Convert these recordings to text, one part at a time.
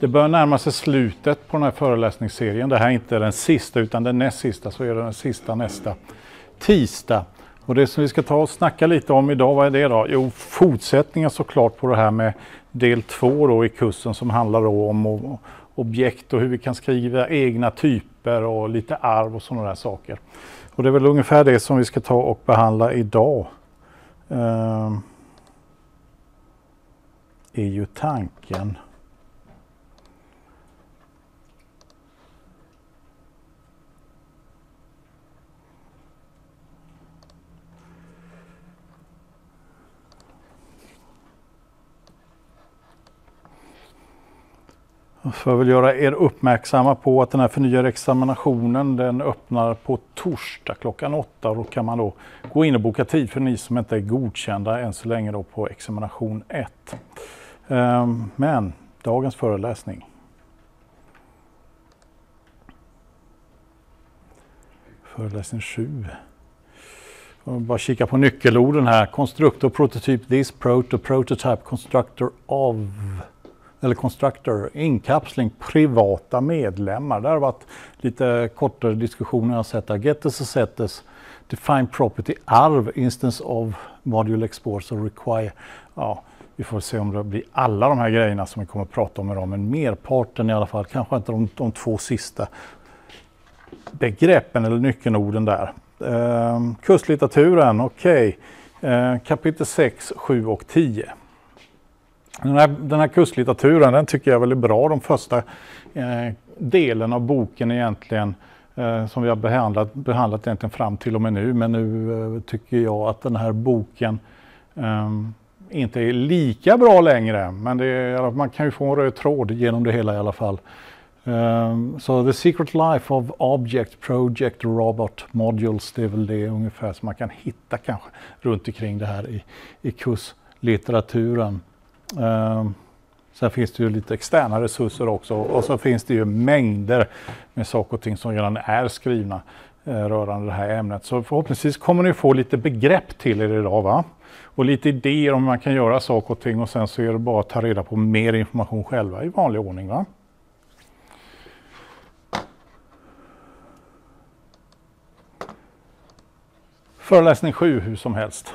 Det börjar närma sig slutet på den här föreläsningsserien. Det här är inte den sista utan den näst sista så är det den sista nästa tisdag. Och det som vi ska ta och snacka lite om idag, vad är det då? Jo, fortsättningen såklart på det här med del två då i kursen som handlar om objekt och hur vi kan skriva egna typer och lite arv och sådana där saker. Och det är väl ungefär det som vi ska ta och behandla idag. Eh, är ju tanken. För får väl göra er uppmärksamma på att den här förnyade examinationen den öppnar på torsdag klockan åtta. Då kan man då gå in och boka tid för ni som inte är godkända än så länge då på examination 1. Ehm, men dagens föreläsning. Föreläsning 7. Bara kika på nyckelorden här. Constructor, prototyp, this, proto, prototype, constructor of eller Constructor, inkapsling, privata medlemmar. Det har varit lite kortare diskussioner jag sett där. Getters och setters, define property, arv, instance of module exports och require. Ja, vi får se om det blir alla de här grejerna som vi kommer att prata om idag, men merparten i alla fall, kanske inte de, de två sista begreppen eller nyckelorden där. Eh, kurslitteraturen, okej. Okay. Eh, kapitel 6, 7 och 10. Den här, den här kustlitteraturen den tycker jag är väldigt bra. De första eh, delen av boken egentligen eh, som vi har behandlat, behandlat egentligen fram till och med nu. Men nu eh, tycker jag att den här boken ehm, inte är lika bra längre. Men är, man kan ju få en röd tråd genom det hela i alla fall. Um, så The Secret Life of Object, Project, Robot, Modules, det är väl det ungefär som man kan hitta kanske runt omkring det här i, i kurslitteraturen. Ehm, sen finns det ju lite externa resurser också och så finns det ju mängder med saker och ting som redan är skrivna eh, rörande det här ämnet. Så förhoppningsvis kommer ni få lite begrepp till er idag va? Och lite idéer om hur man kan göra saker och ting och sen så är det bara att ta reda på mer information själva i vanlig ordning. Va? Föreläsning 7 hur som helst.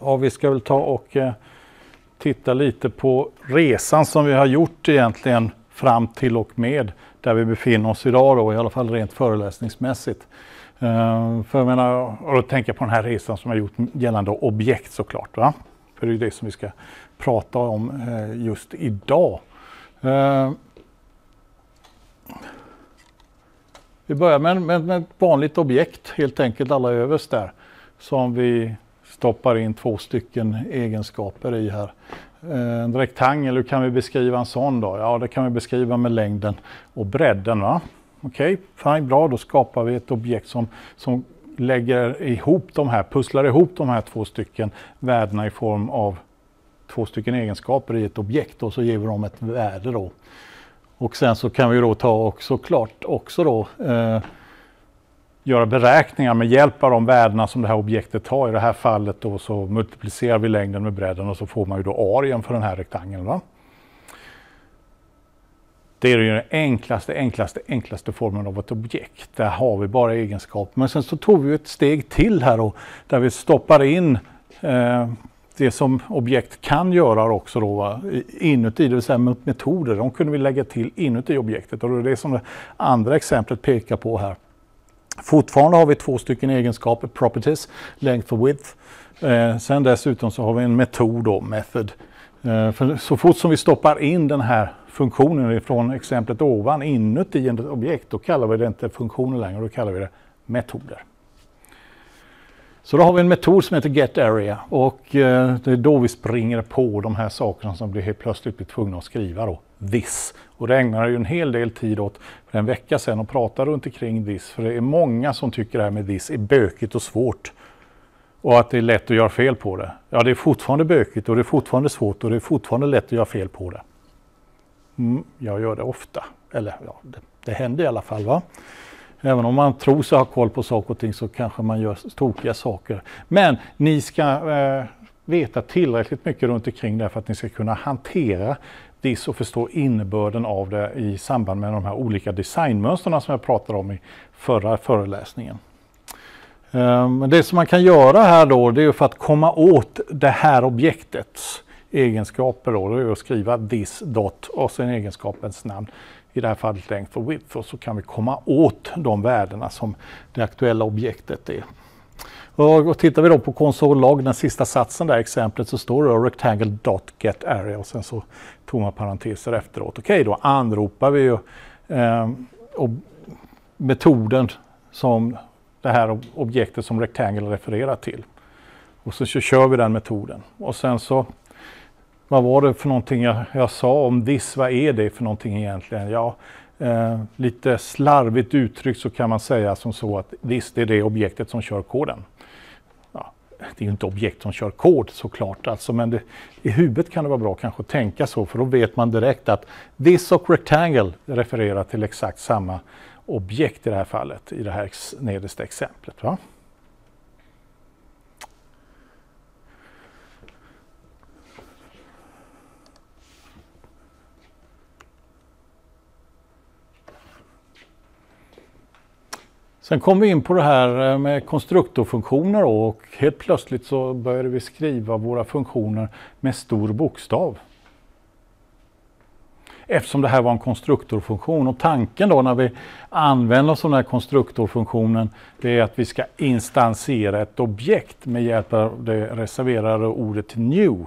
Ja, vi ska väl ta och eh, titta lite på resan som vi har gjort egentligen fram till och med där vi befinner oss idag då, i alla fall rent föreläsningsmässigt. Uh, för jag menar, och då tänker jag på den här resan som jag gjort gällande objekt såklart. Va? För det är det som vi ska prata om uh, just idag. Uh, vi börjar med, med, med, ett vanligt objekt, helt enkelt alla överst där, som vi stoppar in två stycken egenskaper i här. Eh, en rektangel, hur kan vi beskriva en sån då? Ja, det kan vi beskriva med längden och bredden. va? Okej, okay, fine, bra, då skapar vi ett objekt som, som lägger ihop de här, pusslar ihop de här två stycken värdena i form av två stycken egenskaper i ett objekt och så ger vi dem ett värde då. Och sen så kan vi då ta och såklart också då eh, göra beräkningar med hjälp av de värdena som det här objektet har. I det här fallet då så multiplicerar vi längden med bredden och så får man ju då arean för den här rektangeln. Va? Det är ju den enklaste, enklaste, enklaste formen av ett objekt. Där har vi bara egenskaper. Men sen så tog vi ett steg till här då, där vi stoppar in eh, det som objekt kan göra också då va? inuti, det vill säga metoder. De kunde vi lägga till inuti objektet och det är det som det andra exemplet pekar på här. Fortfarande har vi två stycken egenskaper, properties, length och width. Eh, sen dessutom så har vi en metod då, method. Eh, för så fort som vi stoppar in den här funktionen från exemplet ovan inuti ett objekt, då kallar vi det inte funktioner längre, då kallar vi det metoder. Så då har vi en metod som heter getArea och eh, det är då vi springer på de här sakerna som vi helt plötsligt blir tvungna att skriva då, this. Och det ägnar jag ju en hel del tid åt för en vecka sedan och prata runt omkring this. För det är många som tycker det här med this är bökigt och svårt. Och att det är lätt att göra fel på det. Ja, det är fortfarande bökigt och det är fortfarande svårt och det är fortfarande lätt att göra fel på det. Mm, jag gör det ofta. Eller ja, det, det händer i alla fall. va. Även om man tror sig ha koll på saker och ting så kanske man gör tokiga saker. Men ni ska eh, veta tillräckligt mycket runt omkring det för att ni ska kunna hantera DIS och förstå innebörden av det i samband med de här olika designmönstren som jag pratade om i förra föreläsningen. Ehm, det som man kan göra här då det är för att komma åt det här objektets egenskaper då, det är att skriva this dot och sen egenskapens namn. I det här fallet length och width och så kan vi komma åt de värdena som det aktuella objektet är. Och tittar vi då på konsol den sista satsen där exemplet så står det rectangle.getarea och sen så tomma parenteser efteråt. Okej, då anropar vi ju eh, metoden som det här objektet som rectangle refererar till. Och så, så kör vi den metoden. Och sen så, vad var det för någonting jag, jag sa om this? Vad är det för någonting egentligen? Ja, eh, lite slarvigt uttryckt så kan man säga som så att this det är det objektet som kör koden det är ju inte objekt som kör kod såklart, alltså, men det, i huvudet kan det vara bra kanske att tänka så, för då vet man direkt att this och rectangle refererar till exakt samma objekt i det här fallet, i det här nedersta exemplet. Va? Sen kom vi in på det här eh, med konstruktorfunktioner och helt plötsligt så började vi skriva våra funktioner med stor bokstav. Eftersom det här var en konstruktorfunktion och tanken då när vi använder oss av den här konstruktorfunktionen det är att vi ska instansera ett objekt med hjälp av det reserverade ordet new.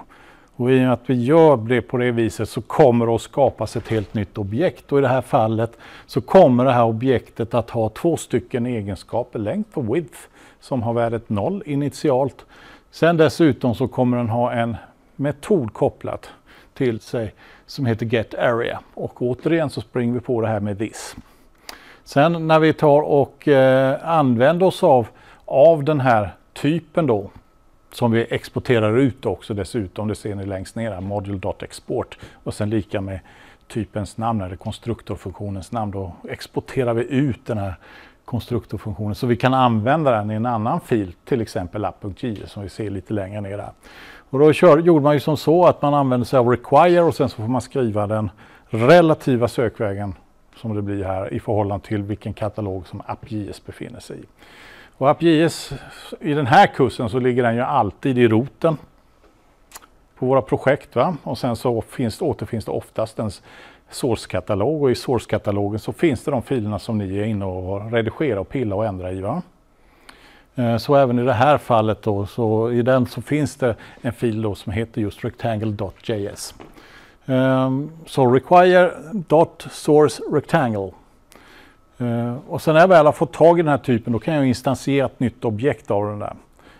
Och i och med att vi gör det på det viset så kommer det att skapas ett helt nytt objekt. Och i det här fallet så kommer det här objektet att ha två stycken egenskaper, length och width, som har värdet 0 initialt. Sen dessutom så kommer den ha en metod kopplat till sig som heter get area. Och återigen så springer vi på det här med this. Sen när vi tar och eh, använder oss av, av den här typen då som vi exporterar ut också dessutom. Det ser ni längst ner här, module.export och sen lika med typens namn eller konstruktorfunktionens namn. Då exporterar vi ut den här konstruktorfunktionen så vi kan använda den i en annan fil, till exempel app.js som vi ser lite längre ner där. Och då kör, gjorde man ju som så att man använder sig av require och sen så får man skriva den relativa sökvägen som det blir här i förhållande till vilken katalog som app.js befinner sig i. Och AppJS, i den här kursen så ligger den ju alltid i roten på våra projekt. Va? Och sen så finns, återfinns det oftast en source-katalog och i source-katalogen så finns det de filerna som ni är inne och redigerar och pillar och ändrar i. Va? Eh, så även i det här fallet då, så i den så finns det en fil då som heter just rectangle.js. Ehm, så require.source rectangle Eh, och sen när jag väl har fått tag i den här typen då kan jag instansiera ett nytt objekt av den där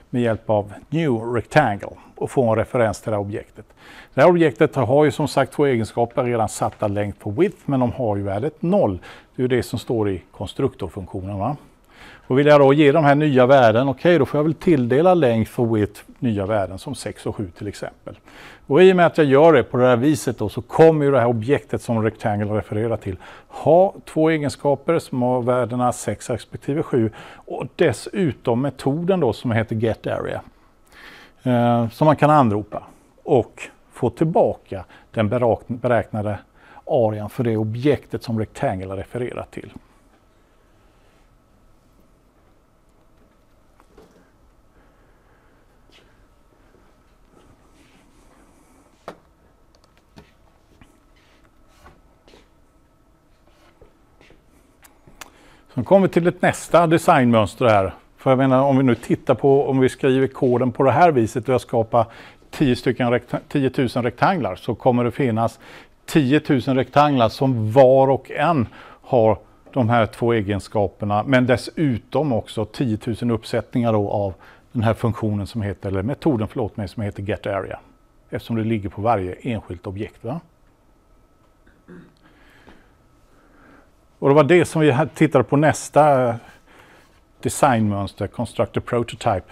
med hjälp av New Rectangle och få en referens till det här objektet. Det här objektet har ju som sagt två egenskaper redan satta längd på width men de har ju värdet 0. Det är ju det som står i konstruktorfunktionen. Va? Och vill jag då ge de här nya värden, okej okay, då får jag väl tilldela längd för width nya värden som 6 och 7 till exempel. Och i och med att jag gör det på det här viset då, så kommer ju det här objektet som Rectangle refererar till ha två egenskaper som har värdena 6 respektive 7 och dessutom metoden då som heter getArea eh, som man kan anropa och få tillbaka den beräknade arean för det objektet som Rectangle refererar till. Sen kommer vi till ett nästa designmönster här. För jag menar, om vi nu tittar på, om vi skriver koden på det här viset och jag skapar 10, stycken 10 000 rektanglar så kommer det finnas 10 000 rektanglar som var och en har de här två egenskaperna men dessutom också 10 000 uppsättningar då av den här funktionen som heter, eller metoden förlåt mig, som heter getArea. Eftersom det ligger på varje enskilt objekt. Va? Och det var det som vi tittade på nästa designmönster, Constructor Prototype.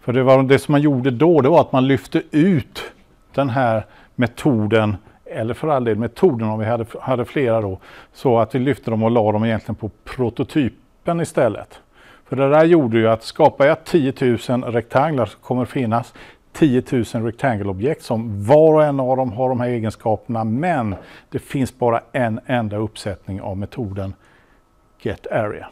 För det, var det som man gjorde då, det var att man lyfte ut den här metoden, eller för all del metoden om vi hade, hade flera då, så att vi lyfte dem och la dem egentligen på prototypen istället. För det där gjorde ju att skapar jag 10 000 rektanglar så kommer det finnas 10 000 rectangle-objekt som var och en av dem har de här egenskaperna men det finns bara en enda uppsättning av metoden getArea.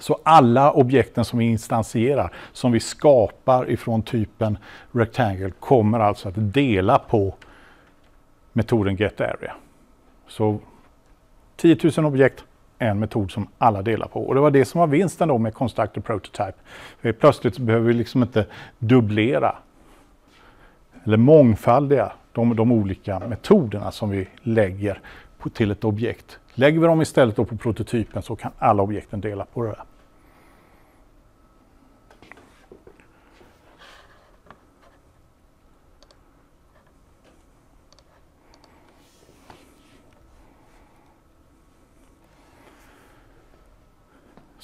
Så alla objekten som vi instansierar, som vi skapar ifrån typen rectangle kommer alltså att dela på metoden getArea. Så 10 000 objekt, en metod som alla delar på. Och det var det som var vinsten då med Constructor Prototype. För plötsligt behöver vi liksom inte dubblera eller mångfaldiga de, de olika metoderna som vi lägger på, till ett objekt. Lägger vi dem istället på prototypen så kan alla objekten dela på det. Där.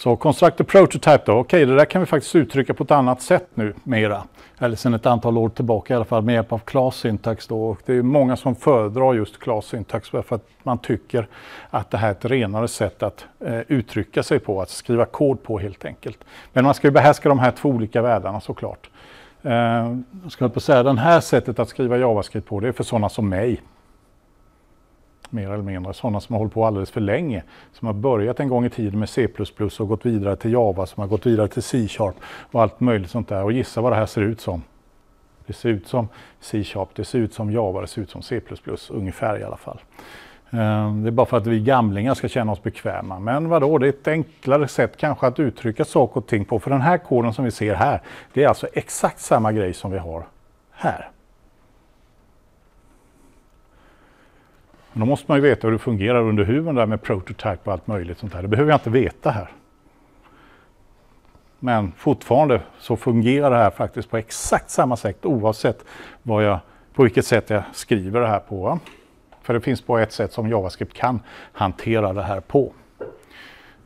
Så Construct a Prototype då, okej okay, det där kan vi faktiskt uttrycka på ett annat sätt nu mera. Eller sedan ett antal år tillbaka i alla fall med hjälp av class syntax då. Och det är många som föredrar just class syntax för att man tycker att det här är ett renare sätt att eh, uttrycka sig på, att skriva kod på helt enkelt. Men man ska ju behärska de här två olika världarna såklart. Eh, jag ska på säga, det här sättet att skriva JavaScript på det är för sådana som mig mer eller mindre. Sådana som har hållit på alldeles för länge. Som har börjat en gång i tiden med C++ och gått vidare till Java, som har gått vidare till C-sharp och allt möjligt sånt där. Och gissa vad det här ser ut som. Det ser ut som C-sharp, det ser ut som Java, det ser ut som C++, ungefär i alla fall. Ehm, det är bara för att vi gamlingar ska känna oss bekväma. Men vadå, det är ett enklare sätt kanske att uttrycka saker och ting på. För den här koden som vi ser här, det är alltså exakt samma grej som vi har här. Men då måste man ju veta hur det fungerar under huven där med prototype och allt möjligt sånt här. Det behöver jag inte veta här. Men fortfarande så fungerar det här faktiskt på exakt samma sätt oavsett vad jag, på vilket sätt jag skriver det här på. För det finns bara ett sätt som JavaScript kan hantera det här på.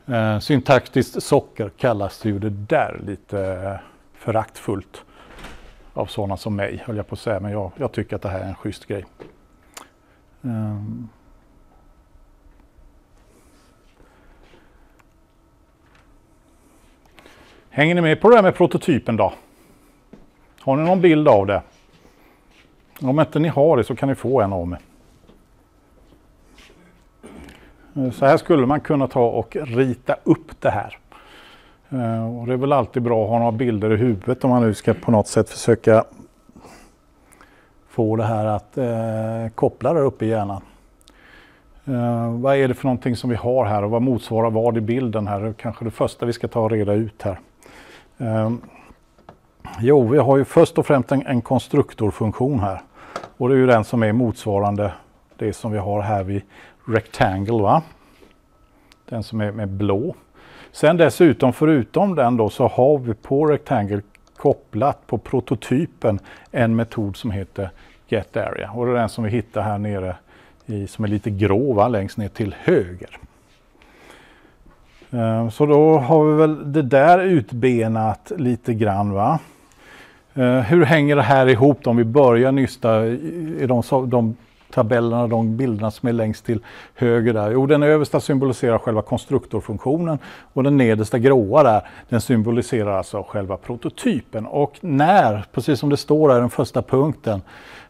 Eh, syntaktiskt socker kallas ju det där lite föraktfullt av sådana som mig, höll jag på att säga. Men jag, jag tycker att det här är en schysst grej. Um. Hänger ni med på det här med prototypen då? Har ni någon bild av det? Om inte ni har det så kan ni få en av mig. Ehm, så här skulle man kunna ta och rita upp det här. Ehm, och det är väl alltid bra att ha några bilder i huvudet om man nu ska på något sätt försöka på det här att eh, koppla där uppe i hjärnan. Eh, vad är det för någonting som vi har här och vad motsvarar vad i bilden här? Det är kanske det första vi ska ta och reda ut här. Eh, jo, vi har ju först och främst en, en konstruktorfunktion här. Och det är ju den som är motsvarande det som vi har här vid Rectangle. Va? Den som är med blå. Sen dessutom, förutom den då, så har vi på Rectangle kopplat på prototypen en metod som heter getArea. Och det är den som vi hittar här nere i, som är lite grå va, längst ner till höger. Ehm, så då har vi väl det där utbenat lite grann. va. Ehm, hur hänger det här ihop om vi börjar nysta i de, de tabellerna, de bilderna som är längst till höger där? Jo, den översta symboliserar själva konstruktorfunktionen och den nedersta gråa där, den symboliserar alltså själva prototypen. Och när, precis som det står här i den första punkten,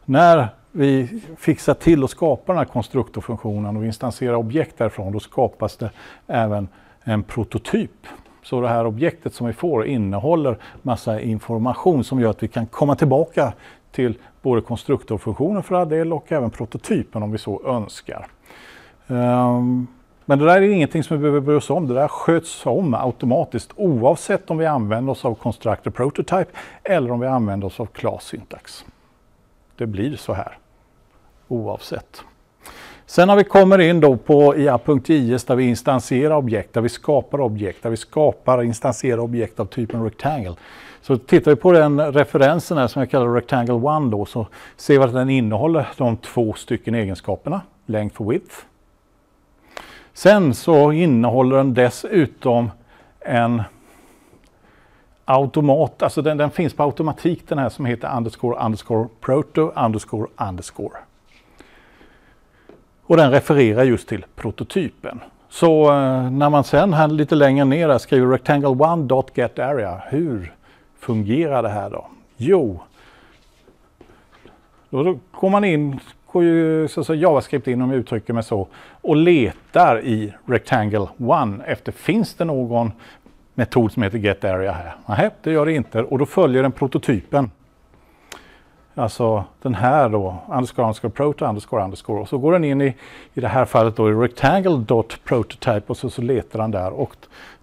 när vi fixar till och skapar den här konstruktorfunktionen och instanserar objekt därifrån, då skapas det även en prototyp. Så det här objektet som vi får innehåller massa information som gör att vi kan komma tillbaka till både konstruktorfunktionen för all del och även prototypen om vi så önskar. Um, men det där är ingenting som vi behöver bry oss om. Det där sköts om automatiskt oavsett om vi använder oss av Constructor Prototype eller om vi använder oss av Class Syntax. Det blir så här oavsett. Sen när vi kommer in då på ia.js där vi instanserar objekt, där vi skapar objekt, där vi skapar och instanserar objekt av typen Rectangle. Så tittar vi på den referensen här som jag kallar Rectangle 1 då så ser vi att den innehåller de två stycken egenskaperna, length och width. Sen så innehåller den dessutom en automat, alltså den, den, finns på automatik den här som heter underscore underscore proto underscore underscore. Och den refererar just till prototypen. Så eh, när man sen här lite längre ner skriver rectangle 1.getArea, hur fungerar det här då? Jo, då går man in, går ju så, så JavaScript in om jag uttrycker mig så, och letar i rectangle 1 efter finns det någon metod som heter getArea här? Nej, det gör det inte och då följer den prototypen. Alltså den här då, underscore, underscore, proto, underscore, underscore. Och så går den in i, i det här fallet då i rectangle.prototype och så, så letar den där och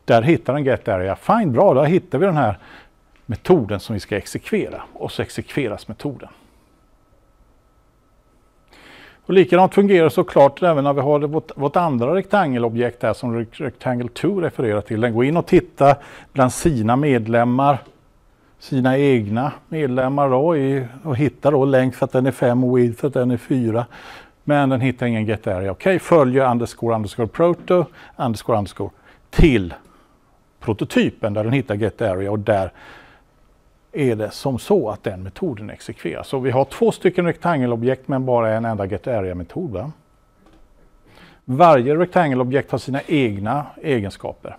där hittar den getArea. Fine, bra, då hittar vi den här metoden som vi ska exekvera och så exekveras metoden. Och likadant fungerar såklart även när vi har vårt, vårt andra rektangelobjekt här som Rectangle 2 refererar till. Den går in och tittar bland sina medlemmar, sina egna medlemmar då, i, och hittar då längd för att den är 5 och width för att den är 4. Men den hittar ingen get area. Okej, okay, följer underscore underscore proto underscore underscore till prototypen där den hittar get area och där är det som så att den metoden exekveras. Så vi har två stycken rektangelobjekt men bara en enda getArea-metod. Varje rektangelobjekt har sina egna egenskaper.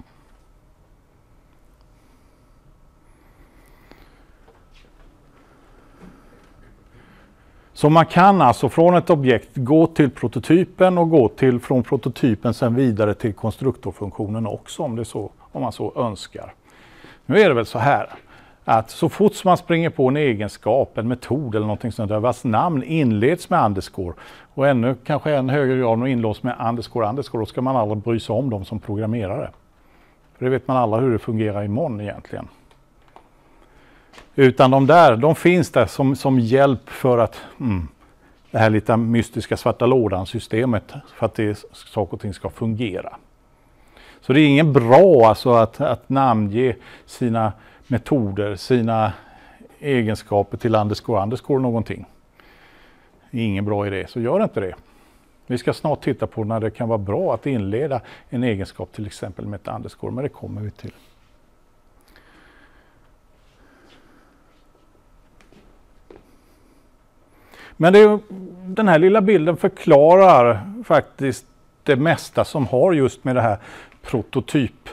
Så man kan alltså från ett objekt gå till prototypen och gå till från prototypen sen vidare till konstruktorfunktionen också om, det så, om man så önskar. Nu är det väl så här att så fort som man springer på en egenskap, en metod eller någonting sånt där vars namn inleds med underscore och ännu kanske än högre grad och inlåst med underscore underscore, då ska man aldrig bry sig om dem som programmerare. För det vet man alla hur det fungerar imorgon egentligen. Utan de där, de finns där som, som hjälp för att mm, det här lite mystiska svarta lådan-systemet för att det, saker och ting ska fungera. Så det är ingen bra alltså att, att namnge sina metoder, sina egenskaper till underscore underscore någonting. Ingen bra idé, så gör inte det. Vi ska snart titta på när det kan vara bra att inleda en egenskap till exempel med ett underscore, men det kommer vi till. Men det, den här lilla bilden förklarar faktiskt det mesta som har just med det här prototyp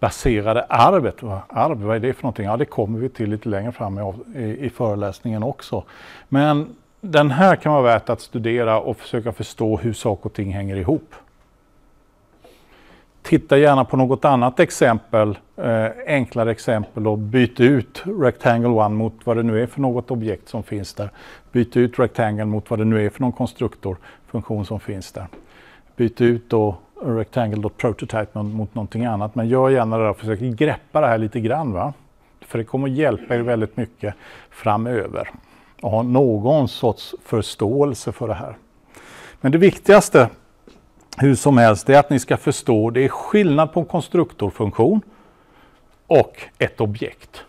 baserade arvet. Arv, vad är det för någonting? Ja, det kommer vi till lite längre fram i, i, i föreläsningen också. Men den här kan vara värt att studera och försöka förstå hur saker och ting hänger ihop. Titta gärna på något annat exempel, eh, enklare exempel och byt ut Rectangle 1 mot vad det nu är för något objekt som finns där. Byt ut Rectangle mot vad det nu är för någon konstruktorfunktion som finns där. Byt ut då rectangle.prototype mot någonting annat. Men gör gärna det och försök greppa det här lite grann. Va? För det kommer hjälpa er väldigt mycket framöver. Och ha någon sorts förståelse för det här. Men det viktigaste hur som helst är att ni ska förstå det är skillnad på en konstruktorfunktion och ett objekt.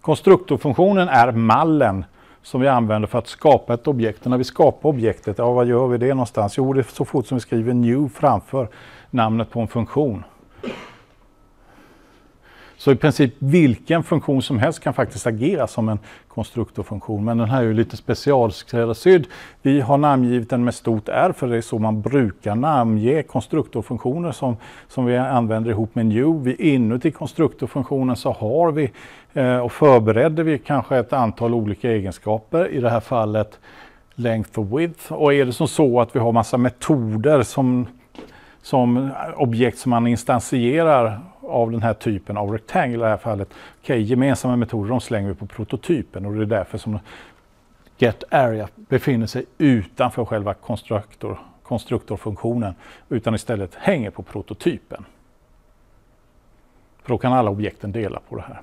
Konstruktorfunktionen är mallen som vi använder för att skapa ett objekt. Och när vi skapar objektet, ja vad gör vi det någonstans? Jo, det är så fort som vi skriver new framför namnet på en funktion. Så i princip vilken funktion som helst kan faktiskt agera som en konstruktorfunktion. Men den här är ju lite specialskräddarsydd. Vi har namngivit den med stort R för det är så man brukar namnge konstruktorfunktioner som, som vi använder ihop med new. Vi, inuti konstruktorfunktionen så har vi eh, och förberedde vi kanske ett antal olika egenskaper. I det här fallet length och width. Och är det som så att vi har massa metoder som som objekt som man instansierar av den här typen av rectangle i det här fallet. Okej, okay, gemensamma metoder de slänger vi på prototypen och det är därför som get area befinner sig utanför själva konstruktor, konstruktorfunktionen utan istället hänger på prototypen. För då kan alla objekten dela på det här.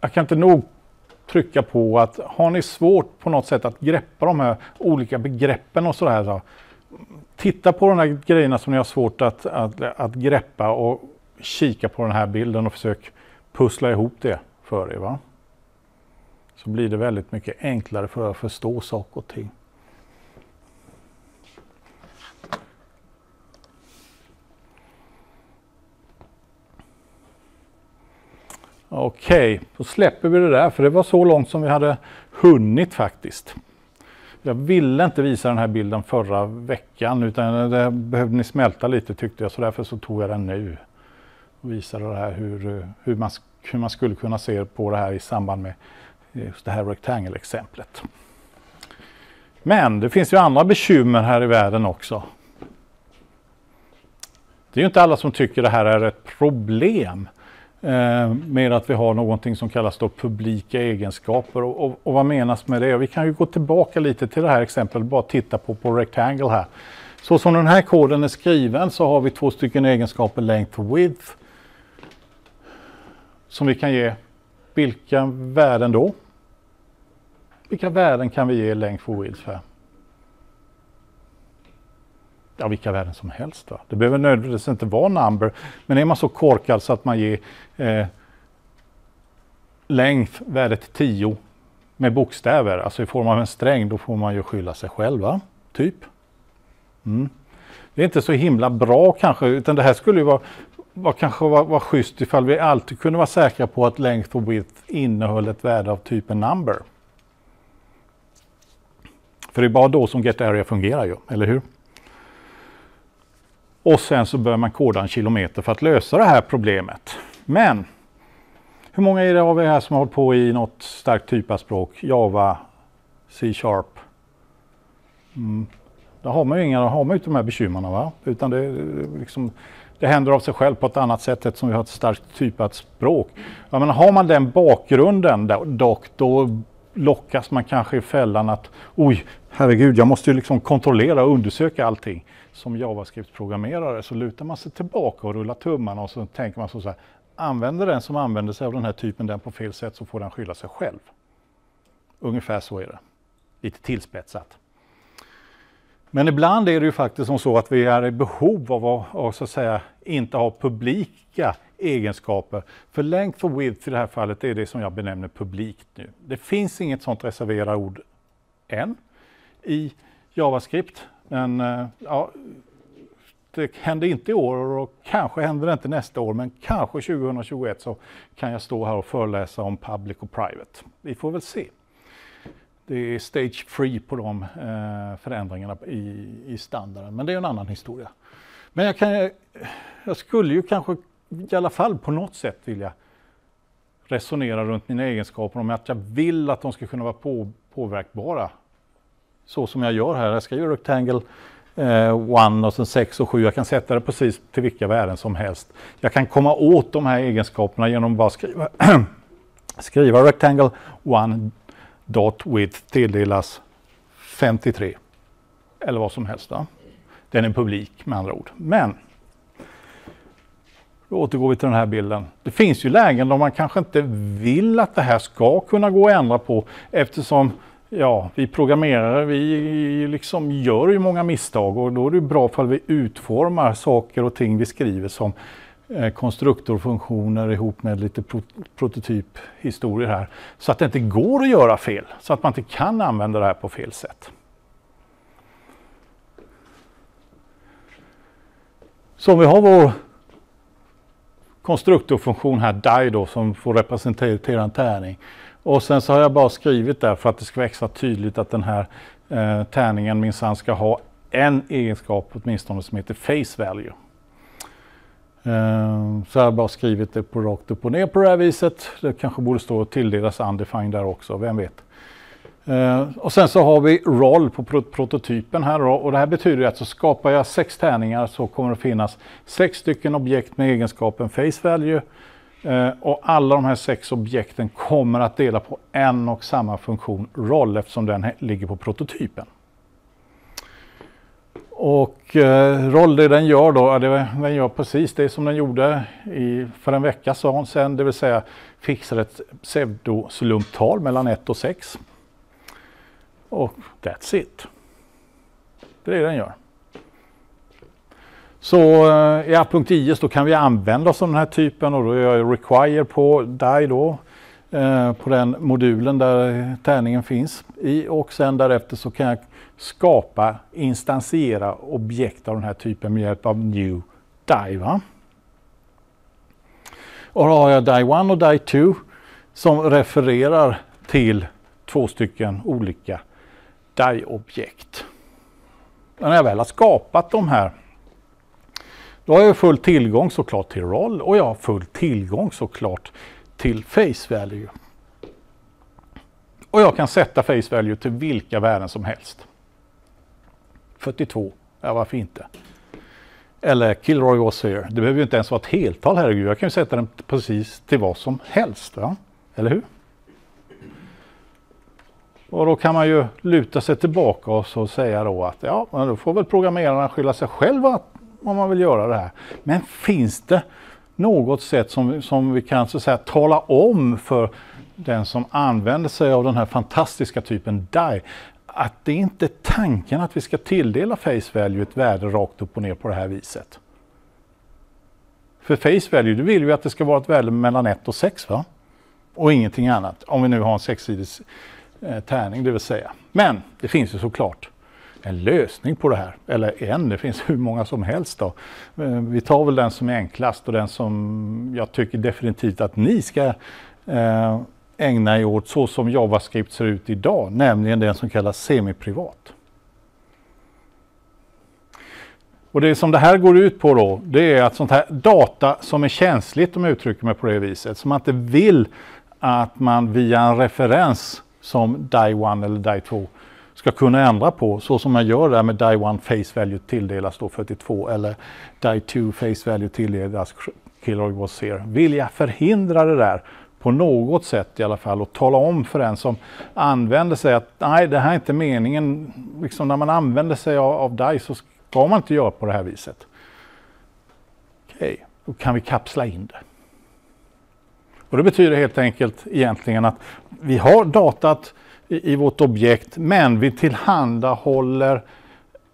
Jag kan inte nog trycka på att har ni svårt på något sätt att greppa de här olika begreppen och sådär. Så titta på de här grejerna som ni har svårt att, att, att greppa och kika på den här bilden och försök pussla ihop det för er. Va? Så blir det väldigt mycket enklare för att förstå saker och ting. Okej, okay, då släpper vi det där för det var så långt som vi hade hunnit faktiskt. Jag ville inte visa den här bilden förra veckan utan det behövde ni smälta lite tyckte jag så därför så tog jag den nu. Och visade det här hur, hur, man, hur man skulle kunna se på det här i samband med just det här rectangle-exemplet. Men det finns ju andra bekymmer här i världen också. Det är ju inte alla som tycker det här är ett problem eh, Eh, med att vi har någonting som kallas då publika egenskaper. Och, och, och, vad menas med det? Vi kan ju gå tillbaka lite till det här exemplet, bara titta på, på Rectangle här. Så som den här koden är skriven så har vi två stycken egenskaper length och width. Som vi kan ge vilka värden då? Vilka värden kan vi ge length och width här? Ja, vilka värden som helst. Va? Det behöver nödvändigtvis inte vara number, men är man så korkad så att man ger eh, längd värdet 10 med bokstäver, alltså i form av en sträng, då får man ju skylla sig själv, va? typ. Mm. Det är inte så himla bra kanske, utan det här skulle ju vara, var kanske var, var schysst ifall vi alltid kunde vara säkra på att length och width innehöll ett värde av typen number. För det är bara då som get area fungerar ju, eller hur? Och sen så bör man koda en kilometer för att lösa det här problemet. Men hur många är det av er här som har hållit på i något starkt typaspråk? Java, C-sharp? Mm. Där har man ju inga, har man inte de här bekymren va? Utan det, liksom, det händer av sig själv på ett annat sätt eftersom vi har ett starkt typat språk. Ja, men har man den bakgrunden dock, då lockas man kanske i fällan att oj, herregud, jag måste ju liksom kontrollera och undersöka allting som JavaScript-programmerare så lutar man sig tillbaka och rullar tummarna och så tänker man så här, använder den som använder sig av den här typen den på fel sätt så får den skylla sig själv. Ungefär så är det. Lite tillspetsat. Men ibland är det ju faktiskt som så att vi är i behov av att, av, så att säga, inte ha publika egenskaper. För length och width i det här fallet är det som jag benämner publikt nu. Det finns inget sånt reserverat ord än i JavaScript. Men eh, ja, det hände inte i år och kanske händer det inte nästa år, men kanske 2021 så kan jag stå här och föreläsa om public och private. Vi får väl se. Det är stage free på de eh, förändringarna i, i standarden, men det är en annan historia. Men jag, kan, jag skulle ju kanske i alla fall på något sätt vilja resonera runt mina egenskaper om att jag vill att de ska kunna vara på, påverkbara så som jag gör här. Jag ska göra rectangle eh, och sen 6 och 7. Jag kan sätta det precis till vilka värden som helst. Jag kan komma åt de här egenskaperna genom att bara skriva, skriva rectangle 1 dot width tilldelas 53 eller vad som helst. Då. Den är publik med andra ord. Men då återgår vi till den här bilden. Det finns ju lägen då man kanske inte vill att det här ska kunna gå att ändra på eftersom ja, vi programmerare, vi liksom gör ju många misstag och då är det bra ifall vi utformar saker och ting vi skriver som eh, konstruktorfunktioner ihop med lite pro prototyphistorier här. Så att det inte går att göra fel, så att man inte kan använda det här på fel sätt. Så om vi har vår konstruktorfunktion här, die då, som får representera en tärning. Och sen så har jag bara skrivit där för att det ska vara extra tydligt att den här eh, tärningen minsann ska ha en egenskap åtminstone som heter face value. Eh, så har jag bara skrivit det på rakt upp och ner på det här viset. Det kanske borde stå tilldelas undefined där också, vem vet. Eh, och sen så har vi roll på prototypen här då, och det här betyder att så skapar jag sex tärningar så kommer det finnas sex stycken objekt med egenskapen face value Eh, och alla de här sex objekten kommer att dela på en och samma funktion roll eftersom den ligger på prototypen. Och eh, roll det den gör då, den gör precis det som den gjorde i, för en vecka sedan, det vill säga fixar ett pseudoslumptal mellan 1 och 6. Och that's it. Det är det den gör. Så eh, i app.is då kan vi använda oss av den här typen och då gör jag require på DAI då eh, på den modulen där tärningen finns i och sen därefter så kan jag skapa, instansiera objekt av den här typen med hjälp av new DAI. Va? Och då har jag DAI 1 och DAI 2 som refererar till två stycken olika DAI-objekt. När jag väl har skapat de här då har jag full tillgång såklart till roll och jag har full tillgång såklart till face value. Och jag kan sätta face value till vilka värden som helst. 42, ja varför inte? Eller Kilroy was here. Det behöver ju inte ens vara ett heltal, herregud. Jag kan ju sätta den precis till vad som helst. Va? Eller hur? Och då kan man ju luta sig tillbaka och så säga då att ja, men då får väl programmerarna skylla sig själva om man vill göra det här. Men finns det något sätt som, som vi kan så att säga, tala om för den som använder sig av den här fantastiska typen DAI att det inte är tanken att vi ska tilldela face value ett värde rakt upp och ner på det här viset. För face value, du vill ju att det ska vara ett värde mellan 1 och 6 va? Och ingenting annat. Om vi nu har en sexsidig eh, tärning det vill säga. Men det finns ju såklart en lösning på det här. Eller en, det finns hur många som helst. Då. Eh, vi tar väl den som är enklast och den som jag tycker definitivt att ni ska eh, ägna er åt så som JavaScript ser ut idag, nämligen den som kallas semiprivat. Och det som det här går ut på då, det är att sånt här data som är känsligt, om jag uttrycker mig på det viset, som man inte vill att man via en referens som DAI1 eller DAI2 ska kunna ändra på, så som man gör där med DAI1 face value tilldelas då 42 eller DAI2 face value tilldelas Kilroy was here. Vill jag förhindra det där på något sätt i alla fall och tala om för den som använder sig att nej, det här är inte meningen. Liksom när man använder sig av, av DAI så ska man inte göra på det här viset. Okej, okay, då kan vi kapsla in det. Och det betyder helt enkelt egentligen att vi har datat i, i vårt objekt men vi tillhandahåller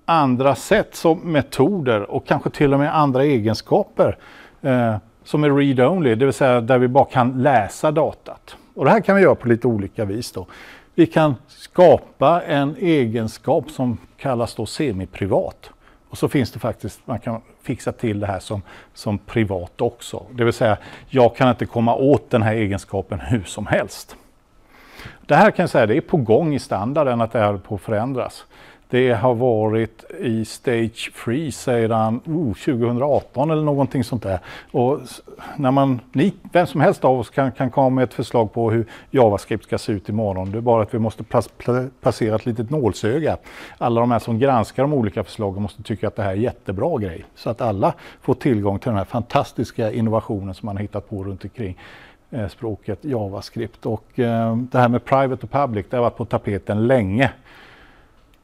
andra sätt som metoder och kanske till och med andra egenskaper eh, som är read-only, det vill säga där vi bara kan läsa datat. Och det här kan vi göra på lite olika vis. Då. Vi kan skapa en egenskap som kallas då semiprivat. Och så finns det faktiskt, man kan fixa till det här som, som privat också. Det vill säga, jag kan inte komma åt den här egenskapen hur som helst. Det här kan jag säga, det är på gång i standarden att det här på att förändras. Det har varit i Stage 3 sedan oh, 2018 eller någonting sånt där. Och när man, ni, vem som helst av oss kan, kan komma med ett förslag på hur JavaScript ska se ut imorgon. Det är bara att vi måste placera ett litet nålsöga. Alla de här som granskar de olika förslagen måste tycka att det här är jättebra grej. Så att alla får tillgång till den här fantastiska innovationen som man har hittat på runt omkring Eh, språket JavaScript. Och eh, det här med private och public, det har varit på tapeten länge.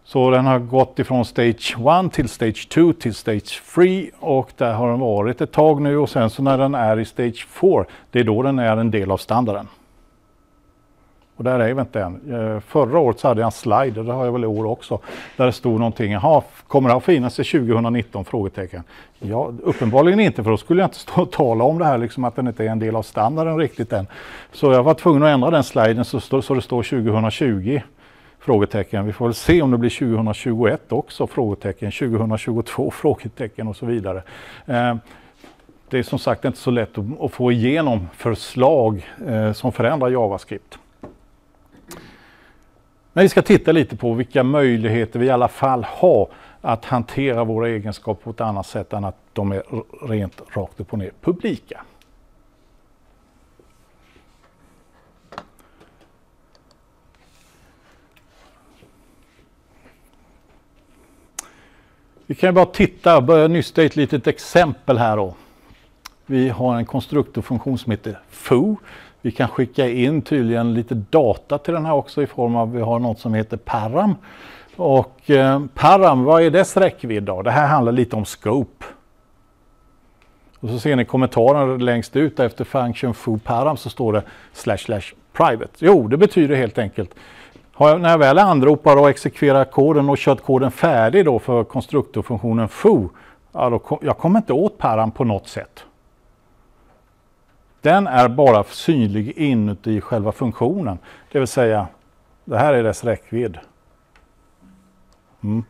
Så den har gått ifrån Stage 1 till Stage 2 till Stage 3 och där har den varit ett tag nu och sen så när den är i Stage 4, det är då den är en del av standarden. Och där är vi inte än. Eh, förra året så hade jag en slide, och det har jag väl i år också, där det stod någonting, jaha, kommer det att finnas i 2019? Frågetecken. Ja, uppenbarligen inte, för då skulle jag inte stå och tala om det här, liksom att den inte är en del av standarden riktigt än. Så jag var tvungen att ändra den sliden så, så det står 2020. Frågetecken. Vi får väl se om det blir 2021 också? Frågetecken. 2022? Frågetecken och så vidare. Eh, det är som sagt inte så lätt att få igenom förslag eh, som förändrar JavaScript. Men vi ska titta lite på vilka möjligheter vi i alla fall har att hantera våra egenskaper på ett annat sätt än att de är rent rakt upp och ner publika. Vi kan bara titta, börja nysta i ett litet exempel här då. Vi har en konstruktorfunktion som heter foo. Vi kan skicka in tydligen lite data till den här också i form av, vi har något som heter param. Och eh, param, vad är dess räckvidd då? Det här handlar lite om scope. Och så ser ni kommentaren längst ut efter function foo param så står det slash slash private. Jo, det betyder helt enkelt jag, när jag väl anropar och exekverar koden och kört koden färdig då för konstruktorfunktionen foo, ja då, jag kommer inte åt param på något sätt. Den är bara synlig inuti själva funktionen. Det vill säga, det här är dess räckvidd. Mm.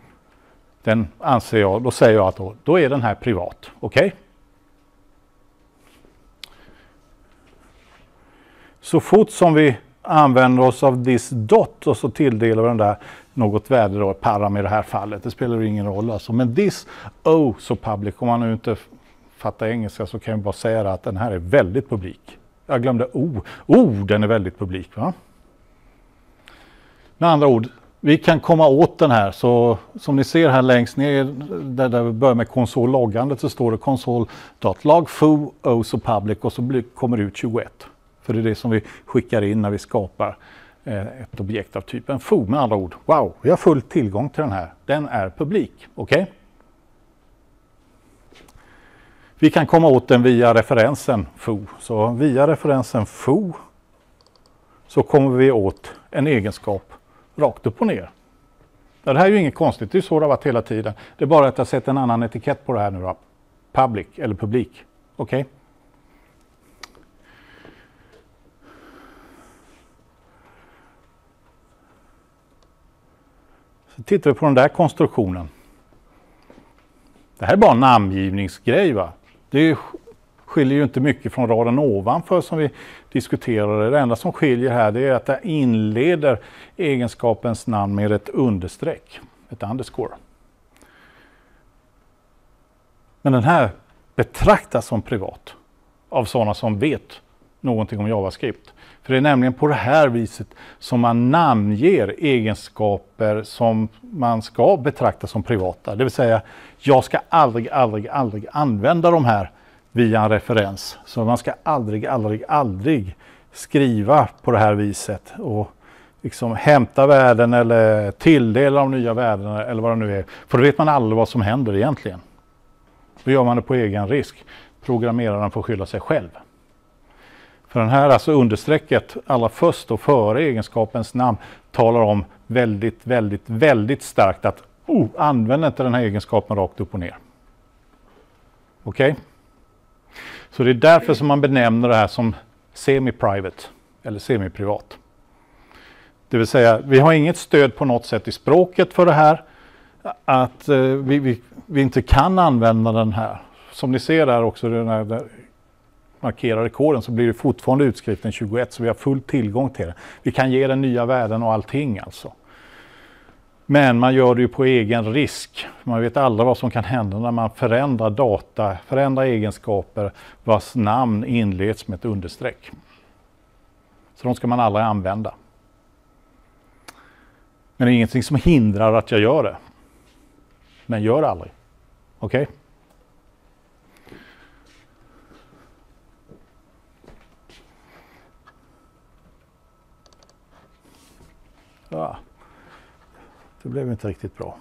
Den anser jag, då säger jag att då, då är den här privat. Okej? Okay? Så fort som vi använder oss av this dot och så tilldelar vi den där något värde då, param i det här fallet. Det spelar ingen roll alltså. Men this oh så public, om man nu inte fattar engelska så kan jag bara säga att den här är väldigt publik. Jag glömde o. Oh, oh, den är väldigt publik. Va? Med andra ord, vi kan komma åt den här. Så som ni ser här längst ner där, där vi börjar med konsolloggandet så står det konsol.log foo oh, os och public och så blir, kommer det ut 21. För det är det som vi skickar in när vi skapar eh, ett objekt av typen foo. Med andra ord, wow, vi har full tillgång till den här. Den är publik. Okej? Okay? Vi kan komma åt den via referensen foo. Så via referensen foo så kommer vi åt en egenskap rakt upp och ner. Det här är ju inget konstigt, det är så det har varit hela tiden. Det är bara att jag sett en annan etikett på det här nu då. Public eller publik. Okej? Okay? Så tittar vi på den där konstruktionen. Det här är bara en namngivningsgrej. Va? Det skiljer ju inte mycket från raden ovanför som vi diskuterade. Det enda som skiljer här det är att det inleder egenskapens namn med ett understreck, ett underscore. Men den här betraktas som privat av sådana som vet någonting om JavaScript. För det är nämligen på det här viset som man namnger egenskaper som man ska betrakta som privata. Det vill säga, jag ska aldrig, aldrig, aldrig använda de här via en referens. Så man ska aldrig, aldrig, aldrig skriva på det här viset och liksom hämta värden eller tilldela de nya värdena eller vad det nu är. För då vet man aldrig vad som händer egentligen. Då gör man det på egen risk. Programmeraren får skylla sig själv. För den här alltså understrecket allra först och före egenskapens namn talar om väldigt, väldigt, väldigt starkt att oh, använd inte den här egenskapen rakt upp och ner. Okej? Okay? Så det är därför som man benämner det här som semi-private eller semi-privat. Det vill säga, vi har inget stöd på något sätt i språket för det här. Att eh, vi, vi, vi, inte kan använda den här. Som ni ser där också, den här markerar rekorden koden, så blir det fortfarande utskriften 21, så vi har full tillgång till det. Vi kan ge den nya värden och allting alltså. Men man gör det ju på egen risk. Man vet aldrig vad som kan hända när man förändrar data, förändrar egenskaper vars namn inleds med ett understreck. Så de ska man aldrig använda. Men det är ingenting som hindrar att jag gör det. Men gör det aldrig. Okej? Okay? Ja. Det blev inte riktigt bra.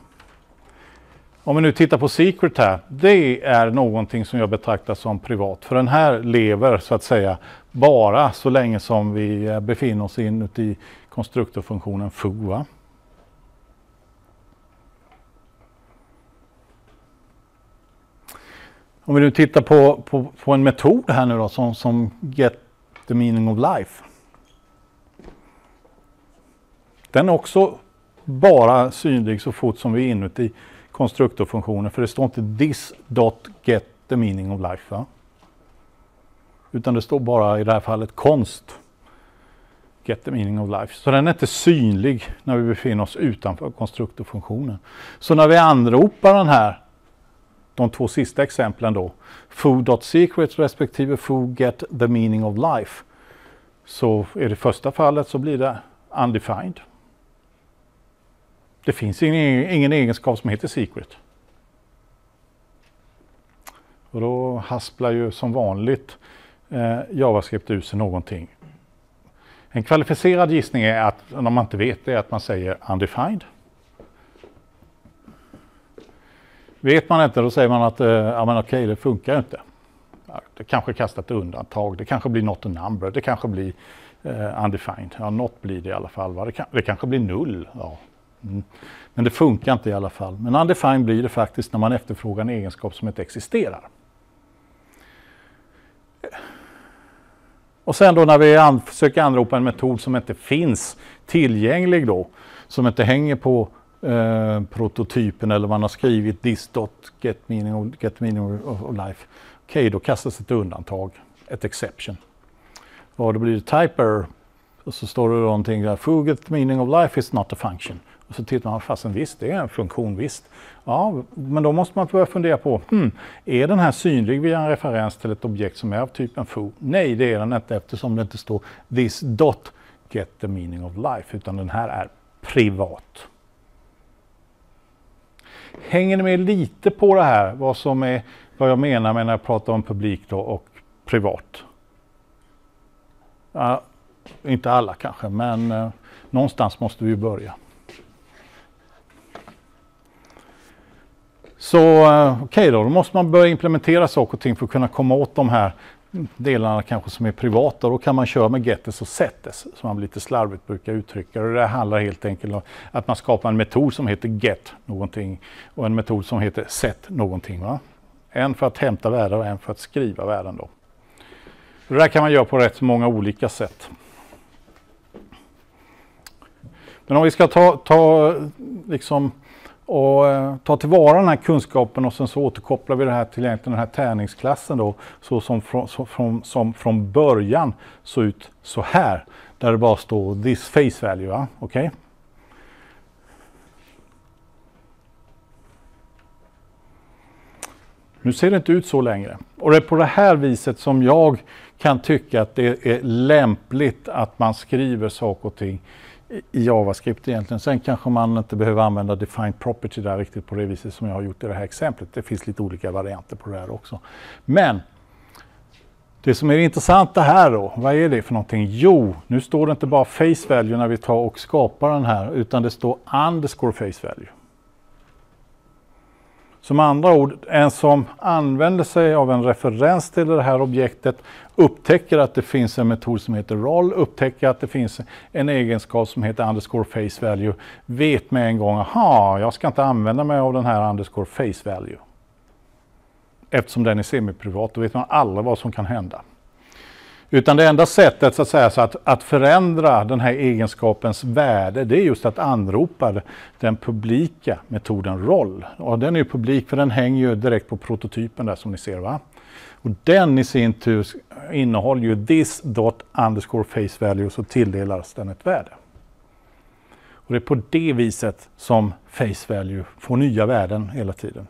Om vi nu tittar på Secret här. Det är någonting som jag betraktar som privat. För den här lever så att säga bara så länge som vi eh, befinner oss inuti konstruktorfunktionen FOA. Om vi nu tittar på, på, på, en metod här nu då som, som get the meaning of life. Den är också bara synlig så fort som vi är inuti konstruktorfunktionen. För det står inte this dot get the meaning of life. Va? Utan det står bara i det här fallet konst get the meaning of life. Så den är inte synlig när vi befinner oss utanför konstruktorfunktionen. Så när vi anropar den här, de två sista exemplen då, foo.secret respektive foo get the meaning of life. Så i det första fallet så blir det undefined. Det finns ingen, ingen egenskap som heter secret. Och då hasplar ju som vanligt eh, JavaScript ur sig någonting. En kvalificerad gissning är att, om man inte vet det, är att man säger undefined. Vet man inte, då säger man att eh, ja, men okej, det funkar inte. Ja, det kanske kastar ett undantag, det kanske blir not a number, det kanske blir eh, undefined. Ja, något blir det i alla fall. Va? Det, kan, det kanske blir null. Ja, Mm. Men det funkar inte i alla fall. Men undefined blir det faktiskt när man efterfrågar en egenskap som inte existerar. Och sen då när vi an försöker anropa en metod som inte finns tillgänglig då, som inte hänger på eh, prototypen eller man har skrivit this dot get meaning of, get meaning of life. Okej, okay, då kastas ett undantag, ett exception. Och då blir det typer Och så står det någonting där, Fugit meaning of life is not a function. Så tittar man, fasen visst, det är en funktion visst. Ja, men då måste man börja fundera på, hmm, är den här synlig via en referens till ett objekt som är av typen foo? Nej, det är den inte eftersom det inte står this dot get the meaning of life, utan den här är privat. Hänger ni med lite på det här, vad, som är, vad jag menar med när jag pratar om publik då och privat? Ja, inte alla kanske, men eh, någonstans måste vi börja. Så eh, okej okay då, då måste man börja implementera saker och ting för att kunna komma åt de här delarna kanske som är privata. Då kan man köra med getters och setters som man lite slarvigt brukar uttrycka det. Det handlar helt enkelt om att man skapar en metod som heter get någonting och en metod som heter set någonting. Va? En för att hämta värden och en för att skriva värden. Då. Det där kan man göra på rätt många olika sätt. Men om vi ska ta, ta liksom och eh, ta tillvara den här kunskapen och sen så återkopplar vi det här till egentligen den här tärningsklassen då, så som från, så från, som från början såg ut så här, där det bara står this face value, okej? Okay? Nu ser det inte ut så längre. Och det är på det här viset som jag kan tycka att det är lämpligt att man skriver saker och ting i JavaScript egentligen. Sen kanske man inte behöver använda defined property där riktigt på det viset som jag har gjort i det här exemplet. Det finns lite olika varianter på det här också. Men det som är intressant det här då, vad är det för någonting? Jo, nu står det inte bara face value när vi tar och skapar den här, utan det står underscore face value. Som andra ord, en som använder sig av en referens till det här objektet upptäcker att det finns en metod som heter roll, upptäcker att det finns en egenskap som heter underscore face value, vet med en gång, aha, jag ska inte använda mig av den här underscore face value. Eftersom den är semiprivat, då vet man aldrig vad som kan hända. Utan det enda sättet så att, säga, så att, att förändra den här egenskapens värde, det är just att anropa den publika metoden roll. Och den är ju publik för den hänger ju direkt på prototypen där som ni ser. va? Och den i sin tur innehåller ju this dot underscore face value så tilldelas den ett värde. Och det är på det viset som face value får nya värden hela tiden.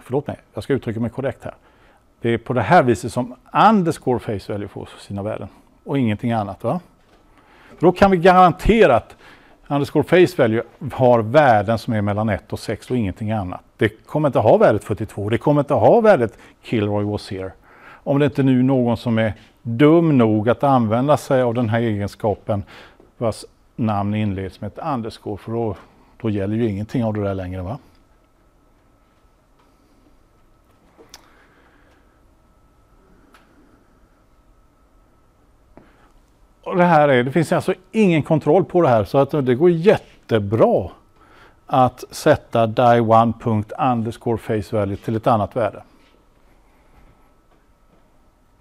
Förlåt mig, jag ska uttrycka mig korrekt här. Det är på det här viset som underscore face value får sina värden och ingenting annat. Va? Då kan vi garantera att underscore face value har värden som är mellan 1 och 6 och ingenting annat. Det kommer inte ha värdet 42, det kommer inte ha värdet Kilroy was here. Om det inte nu är någon som är dum nog att använda sig av den här egenskapen vars namn inleds med ett underscore, för då, då gäller ju ingenting av det där längre. va? Och det, här är, det finns alltså ingen kontroll på det här så att det går jättebra att sätta die1.underscore face value till ett annat värde.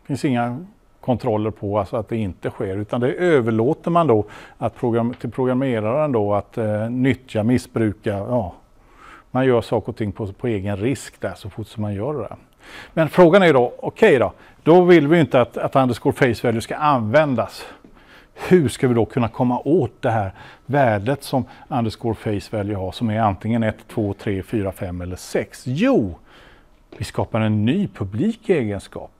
Det finns inga kontroller på alltså att det inte sker utan det överlåter man då att program, till programmeraren då att eh, nyttja, missbruka, ja, man gör saker och ting på, på egen risk där så fort som man gör det. Men frågan är då, okej okay då, då vill vi inte att, att underscore face value ska användas hur ska vi då kunna komma åt det här värdet som underscore face value har som är antingen 1, 2, 3, 4, 5 eller 6? Jo, vi skapar en ny publik egenskap.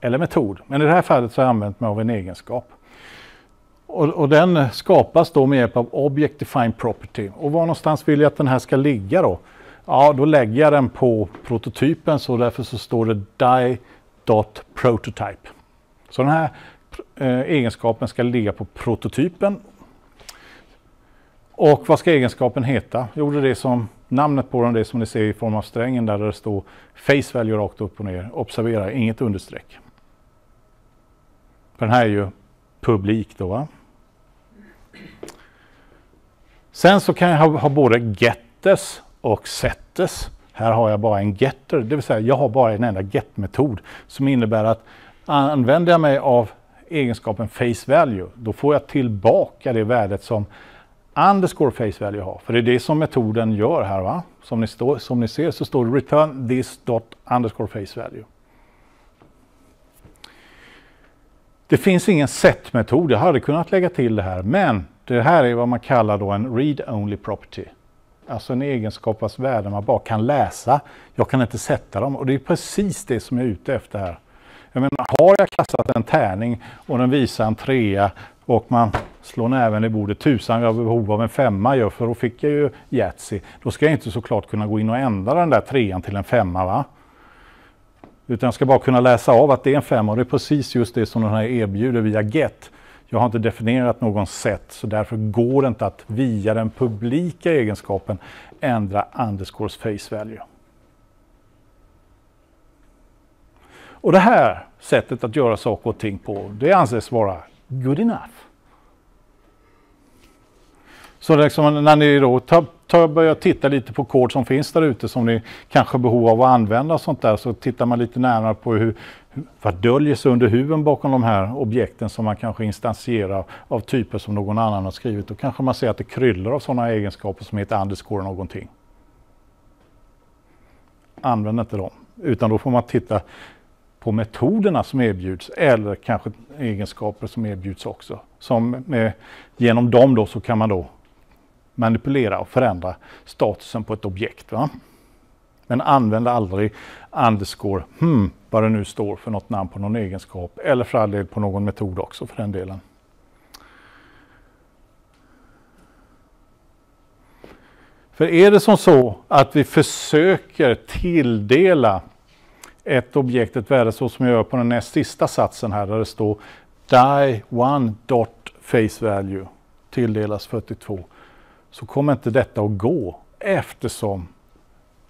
Eller metod, men i det här fallet så har jag använt mig av en egenskap. Och, och, den skapas då med hjälp av Object Defined Property. Och var någonstans vill jag att den här ska ligga då? Ja, då lägger jag den på prototypen så därför så står det die.prototype. Så den här Eh, egenskapen ska ligga på prototypen. Och vad ska egenskapen heta? Jo, det är det som namnet på den, det som ni ser i form av strängen där det står face value rakt upp och ner. Observera, inget understreck. För den här är ju publik då. Va? Sen så kan jag ha, ha både getters och setters. Här har jag bara en getter, det vill säga jag har bara en enda get-metod som innebär att använder jag mig av egenskapen face value, då får jag tillbaka det värdet som underscore face value har. För det är det som metoden gör här. va? Som ni, står, som ni ser så står det return this dot underscore face value. Det finns ingen set-metod. Jag hade kunnat lägga till det här, men det här är vad man kallar då en read-only property. Alltså en egenskap vars värden man bara kan läsa. Jag kan inte sätta dem och det är precis det som jag är ute efter här. Jag menar, har jag kastat en tärning och den visar en trea och man slår näven i bordet, tusan jag har behov av en femma ju, för då fick jag ju Yatzy. Då ska jag inte såklart kunna gå in och ändra den där trean till en femma va. Utan jag ska bara kunna läsa av att det är en femma och det är precis just det som den här erbjuder via GET. Jag har inte definierat någon set så därför går det inte att via den publika egenskapen ändra underscores face value. Och det här sättet att göra saker och ting på, det anses vara good enough. Så liksom när ni då tar, tar, börjar titta lite på kod som finns där ute som ni kanske har behov av att använda och sånt där så tittar man lite närmare på hur, vad döljer sig under huven bakom de här objekten som man kanske instansierar av typer som någon annan har skrivit. Då kanske man ser att det kryllar av sådana egenskaper som heter underscore någonting. Använd inte dem, utan då får man titta på metoderna som erbjuds eller kanske egenskaper som erbjuds också. Som med, genom dem då så kan man då manipulera och förändra statusen på ett objekt. Va? Men använd aldrig underscore, hmm, vad det nu står för något namn på någon egenskap eller för all del på någon metod också för den delen. För är det som så att vi försöker tilldela ett objekt ett värde så som jag gör på den näst sista satsen här där det står die one dot face value tilldelas 42 så kommer inte detta att gå eftersom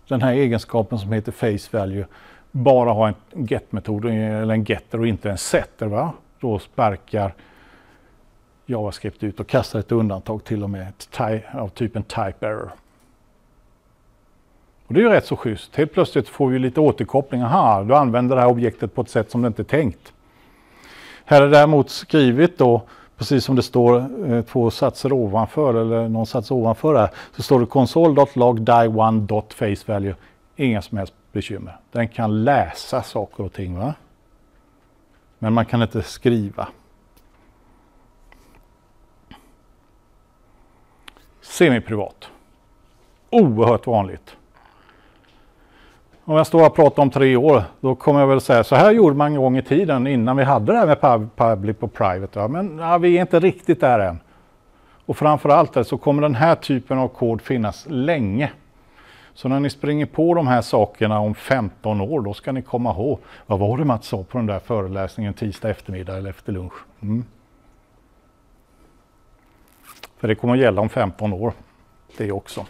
den här egenskapen som heter face value bara har en get-metod eller en getter och inte en setter. Va? Då sparkar JavaScript ut och kastar ett undantag till och med ett av typen type error. Och det är ju rätt så schysst. Helt plötsligt får vi lite återkoppling. Aha, du använder det här objektet på ett sätt som det inte är tänkt. Här är däremot skrivet då, precis som det står eh, två satser ovanför eller någon sats ovanför här, så står det console.log die1.facevalue. Inga som helst bekymmer. Den kan läsa saker och ting. Va? Men man kan inte skriva. Semiprivat. Oerhört vanligt. Om jag står och pratar om tre år, då kommer jag väl säga så här gjorde man en gång i tiden innan vi hade det här med public och private. Ja, men ja, vi är inte riktigt där än. Och framförallt så kommer den här typen av kod finnas länge. Så när ni springer på de här sakerna om 15 år, då ska ni komma ihåg, vad var det Mats sa på den där föreläsningen tisdag eftermiddag eller efter lunch? Mm. För det kommer att gälla om 15 år, det också.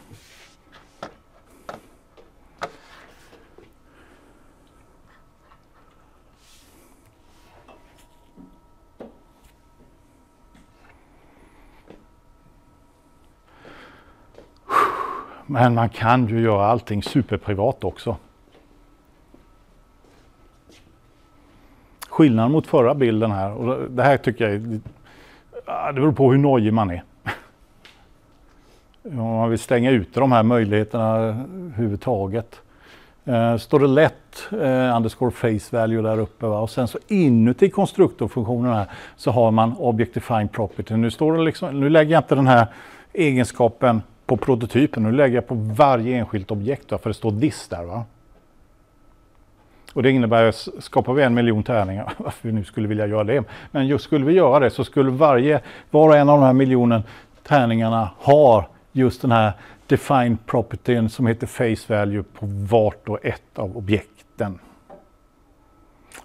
Men man kan ju göra allting superprivat också. Skillnaden mot förra bilden här, och det här tycker jag är... det beror på hur nojig man är. Om man vill stänga ute de här möjligheterna överhuvudtaget. Eh, står det lätt eh, underscore face value där uppe va? och sen så inuti konstruktorfunktionen här så har man objectifying property. Nu, står det liksom, nu lägger jag inte den här egenskapen på prototypen. Nu lägger jag på varje enskilt objekt för det står diss där. Va? Och det innebär att skapar vi en miljon tärningar, varför vi nu skulle vilja göra det, men just skulle vi göra det så skulle varje, var och en av de här miljonen tärningarna ha just den här defined propertyn som heter face value på vart och ett av objekten.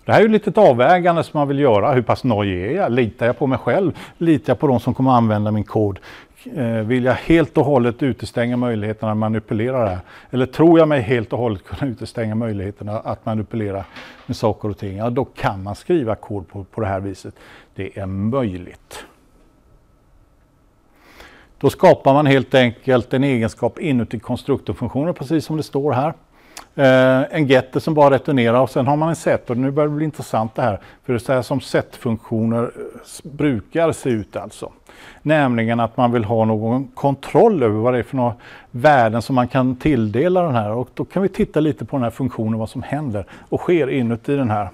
Det här är ju ett litet avvägande som man vill göra. Hur pass nojig är jag? Litar jag på mig själv? Litar jag på de som kommer använda min kod? Eh, vill jag helt och hållet utestänga möjligheterna att manipulera det här? Eller tror jag mig helt och hållet kunna utestänga möjligheterna att manipulera med saker och ting? Ja, då kan man skriva kod på, på det här viset. Det är möjligt. Då skapar man helt enkelt en egenskap inuti konstruktorfunktionen, precis som det står här. Eh, en getter som bara returnerar och sen har man en set och nu börjar det bli intressant det här. För det är så här som set-funktioner eh, brukar se ut alltså. Nämligen att man vill ha någon kontroll över vad det är för några värden som man kan tilldela den här. Och då kan vi titta lite på den här funktionen, vad som händer och sker inuti den här.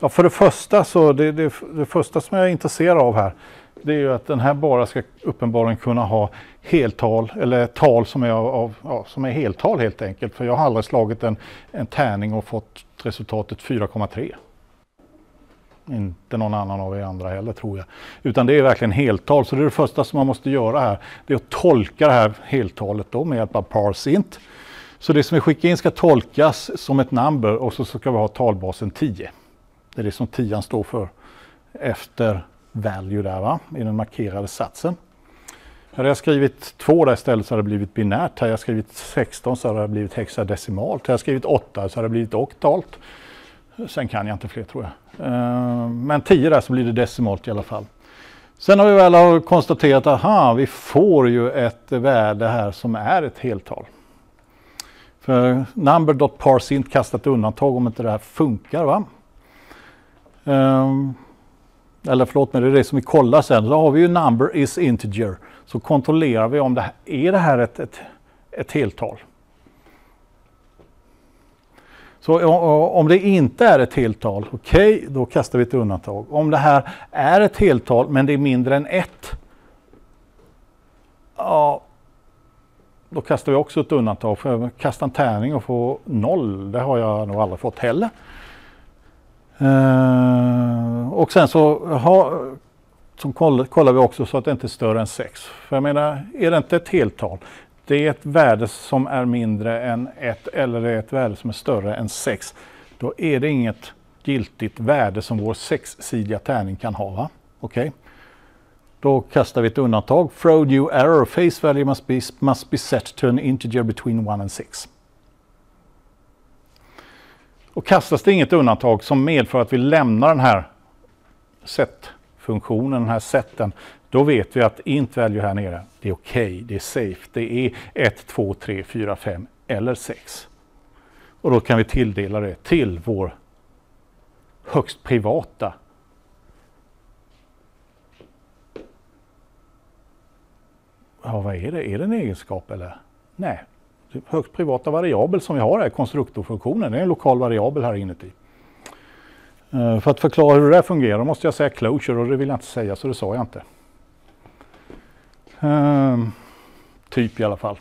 Ja, för det första så det, det, det första som jag är intresserad av här det är ju att den här bara ska uppenbarligen kunna ha heltal eller tal som är, av, ja, som är heltal helt enkelt. För jag har aldrig slagit en, en tärning och fått resultatet 4,3. Inte någon annan av er andra heller tror jag. Utan det är verkligen heltal. Så det är det första som man måste göra här. Det är att tolka det här heltalet då med hjälp av parsint. Så det som vi skickar in ska tolkas som ett number och så ska vi ha talbasen 10. Det är det som 10 står för efter value där va, i den markerade satsen. Hade jag skrivit 2 där istället så hade det blivit binärt. Hade jag skrivit 16 så hade det blivit hexadecimalt. Hade jag skrivit 8 så hade det blivit oktalt. Sen kan jag inte fler tror jag. Eh, men 10 där så blir det decimalt i alla fall. Sen har vi väl konstaterat att aha, vi får ju ett värde här som är ett heltal. För number.parsint kastat undantag om inte det här funkar. va? Um, eller förlåt mig, det är det som vi kollar sen. Då har vi ju number is integer. Så kontrollerar vi om det här, är det här ett, ett, ett heltal. Så om det inte är ett heltal, okej, okay, då kastar vi ett undantag. Om det här är ett heltal men det är mindre än ett, ja, då kastar vi också ett undantag. För att kasta en tärning och få noll, det har jag nog aldrig fått heller. Uh, och sen så, ha, så kollar, kollar, vi också så att det inte är större än 6. För jag menar, är det inte ett heltal, det är ett värde som är mindre än 1 eller det är ett värde som är större än 6, då är det inget giltigt värde som vår sexsidiga tärning kan ha. Va? Okay? Då kastar vi ett undantag. Throw new error. Face value must be, must be set to an integer between 1 and 6. Och kastas det inget undantag som medför att vi lämnar den här set-funktionen, den här seten, då vet vi att int value här nere, det är okej, okay, det är safe, det är 1, 2, 3, 4, 5 eller 6. Och då kan vi tilldela det till vår högst privata Ja, vad är det? Är det en egenskap eller? Nej, högst privata variabel som vi har här, konstruktorfunktionen, det är en lokal variabel här inuti. Eh, för att förklara hur det där fungerar måste jag säga closure och det vill jag inte säga så det sa jag inte. Uh, typ i alla fall.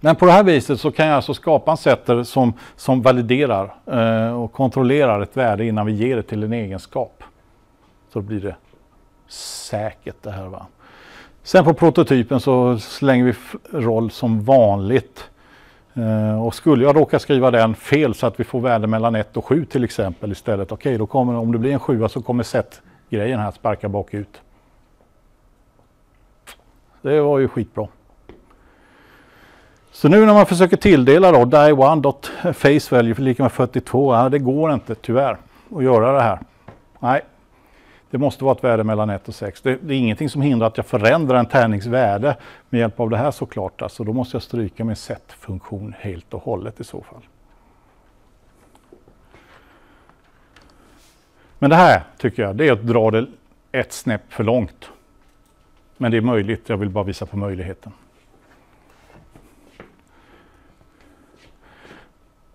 Men på det här viset så kan jag alltså skapa en setter som, som validerar uh, och kontrollerar ett värde innan vi ger det till en egenskap. Så blir det säkert det här. Va? Sen på prototypen så slänger vi roll som vanligt. Uh, och skulle jag råka skriva den fel så att vi får värde mellan 1 och 7 till exempel istället. Okej, okay, då kommer om det blir en 7 så kommer grejen här sparka bakut. Det var ju skitbra. Så nu när man försöker tilldela då die1.face value för lika med 42, ja, det går inte tyvärr att göra det här. Nej, det måste vara ett värde mellan 1 och 6. Det, det, är ingenting som hindrar att jag förändrar en tärningsvärde med hjälp av det här såklart. Alltså, då måste jag stryka min set-funktion helt och hållet i så fall. Men det här tycker jag, det är att dra det ett snäpp för långt. Men det är möjligt, jag vill bara visa på möjligheten.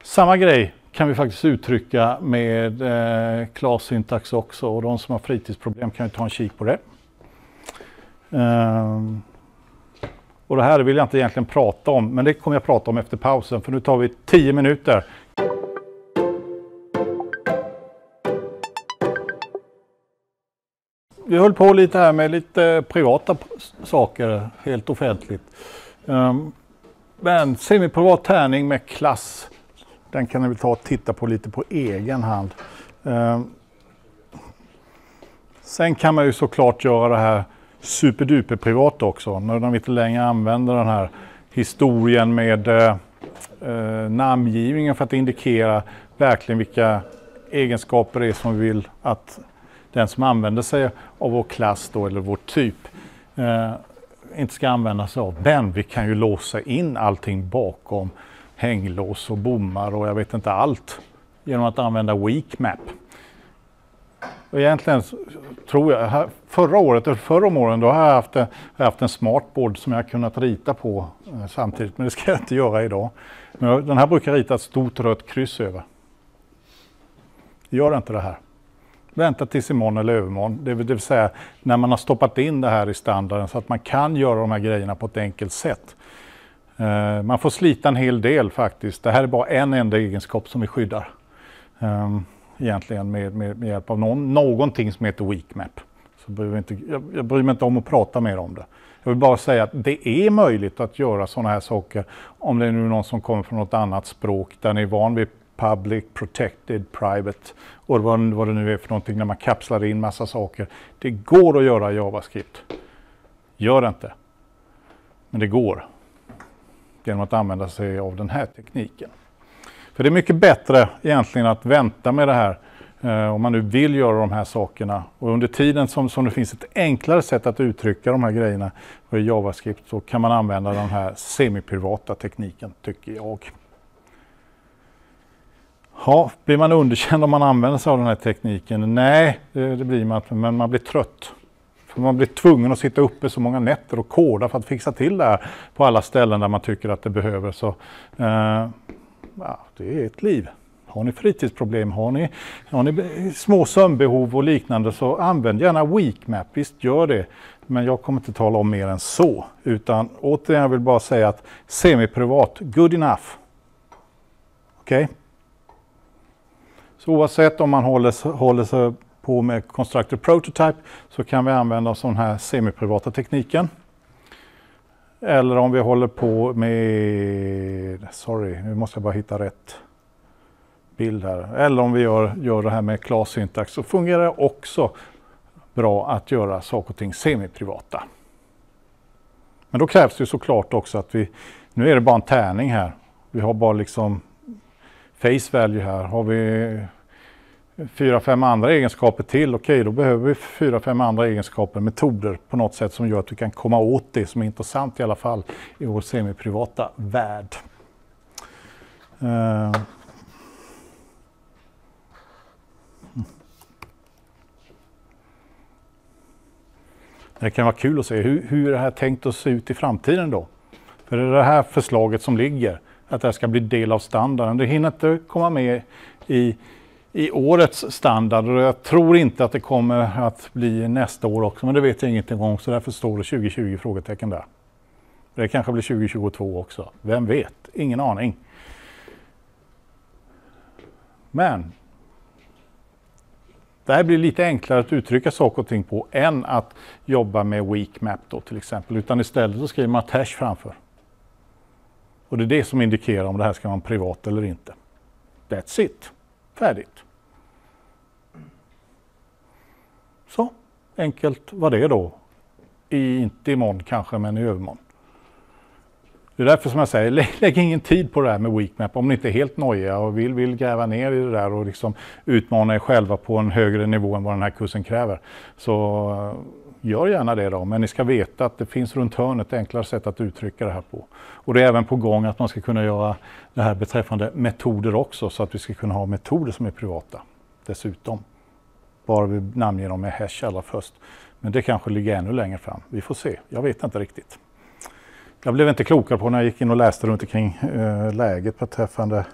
Samma grej kan vi faktiskt uttrycka med eh, klassyntax också och de som har fritidsproblem kan ju ta en kik på det. Um, och det här vill jag inte egentligen prata om, men det kommer jag prata om efter pausen för nu tar vi 10 minuter. Vi höll på lite här med lite privata saker helt offentligt. Um, men semiprivat tärning med klass den kan ni väl ta och titta på lite på egen hand. Um, sen kan man ju såklart göra det här superduper privat också. När vi inte längre använder den här historien med eh, eh, namngivningen för att indikera verkligen vilka egenskaper det är som vi vill att den som använder sig av vår klass då, eller vår typ eh, inte ska använda sig av. den. vi kan ju låsa in allting bakom hänglås och bommar och jag vet inte allt genom att använda Weakmap. Och egentligen tror jag, förra året, eller förra om åren, då har jag haft en, jag haft en smartboard som jag kunnat rita på eh, samtidigt, men det ska jag inte göra idag. Men den här brukar rita ett stort rött kryss över. Gör inte det här. Vänta tills imorgon eller övermorgon. Det vill, det vill säga när man har stoppat in det här i standarden så att man kan göra de här grejerna på ett enkelt sätt. Eh, man får slita en hel del faktiskt. Det här är bara en enda egenskap som vi skyddar. Ehm, egentligen med, med, med, hjälp av någon, någonting som heter Weakmap. Så bryr inte, jag, jag bryr mig inte om att prata mer om det. Jag vill bara säga att det är möjligt att göra sådana här saker om det är nu någon som kommer från något annat språk där ni är van vid public, protected, private och vad, vad det nu är för någonting när man kapslar in massa saker. Det går att göra JavaScript. Gör det inte. Men det går. Genom att använda sig av den här tekniken. För det är mycket bättre egentligen att vänta med det här eh, om man nu vill göra de här sakerna. Och under tiden som, som det finns ett enklare sätt att uttrycka de här grejerna i JavaScript så kan man använda den här semiprivata tekniken tycker jag. Ja, blir man underkänd om man använder sig av den här tekniken? Nej, det, det blir man inte, men man blir trött. För man blir tvungen att sitta uppe så många nätter och koda för att fixa till det här på alla ställen där man tycker att det behöver. Så, eh, ja, det är ett liv. Har ni fritidsproblem, har ni, har ni små sömnbehov och liknande så använd gärna Weekmap, visst gör det. Men jag kommer inte tala om mer än så. Utan återigen vill jag bara säga att semiprivat, good enough. Okej? Okay? Så oavsett om man håller, håller sig på med Constructor Prototype så kan vi använda oss av den här semiprivata tekniken. Eller om vi håller på med, sorry, nu måste jag bara hitta rätt bild här. Eller om vi gör, gör det här med class syntax så fungerar det också bra att göra saker och ting semiprivata. Men då krävs det såklart också att vi, nu är det bara en tärning här. Vi har bara liksom face value här. Har vi fyra, fem andra egenskaper till, okej okay, då behöver vi fyra, fem andra egenskaper, metoder på något sätt som gör att vi kan komma åt det som är intressant i alla fall i vår semiprivata värld. Uh. Det kan vara kul att se hur, hur det här tänkt att se ut i framtiden då. För det är det här förslaget som ligger, att det här ska bli del av standarden. Det hinner inte komma med i i årets standard och jag tror inte att det kommer att bli nästa år också, men det vet jag ingenting om så därför står det 2020 frågetecken där. Det kanske blir 2022 också, vem vet? Ingen aning. Men det här blir lite enklare att uttrycka saker och ting på än att jobba med weak map då till exempel, utan istället så skriver man hash framför. Och det är det som indikerar om det här ska vara privat eller inte. That's it. Färdigt. Så enkelt var det då. I, inte imorgon kanske, men i övermorgon. Det är därför som jag säger, lägg, lägg ingen tid på det här med Weekmap om ni inte är helt nojiga och vill, vill gräva ner i det där och liksom utmana er själva på en högre nivå än vad den här kursen kräver. Så gör gärna det då, men ni ska veta att det finns runt hörnet enklare sätt att uttrycka det här på. Och det är även på gång att man ska kunna göra det här beträffande metoder också så att vi ska kunna ha metoder som är privata dessutom. Bara vi namnger dem med hash allra först. Men det kanske ligger ännu längre fram. Vi får se. Jag vet inte riktigt. Jag blev inte klokare på när jag gick in och läste runt omkring eh, läget beträffande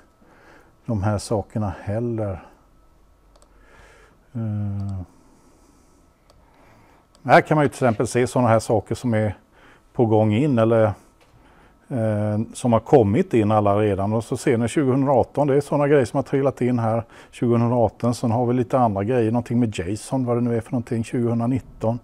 de här sakerna heller. Eh här kan man ju till exempel se sådana här saker som är på gång in eller eh, som har kommit in alla redan. Och så ser ni 2018, det är sådana grejer som har trillat in här 2018. Sen har vi lite andra grejer, någonting med Jason, vad det nu är för någonting 2019.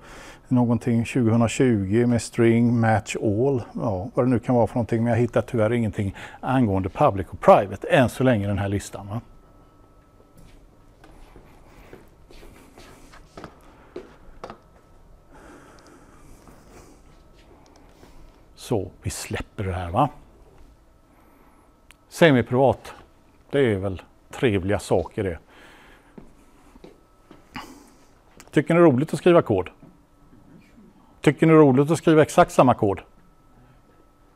Någonting 2020 med String Match All, ja, vad det nu kan vara för någonting. Men jag hittar tyvärr ingenting angående Public och Private än så länge i den här listan. Va? Så vi släpper det här va. Semiprivat, det är väl trevliga saker det. Tycker ni det är roligt att skriva kod? Tycker ni det är roligt att skriva exakt samma kod?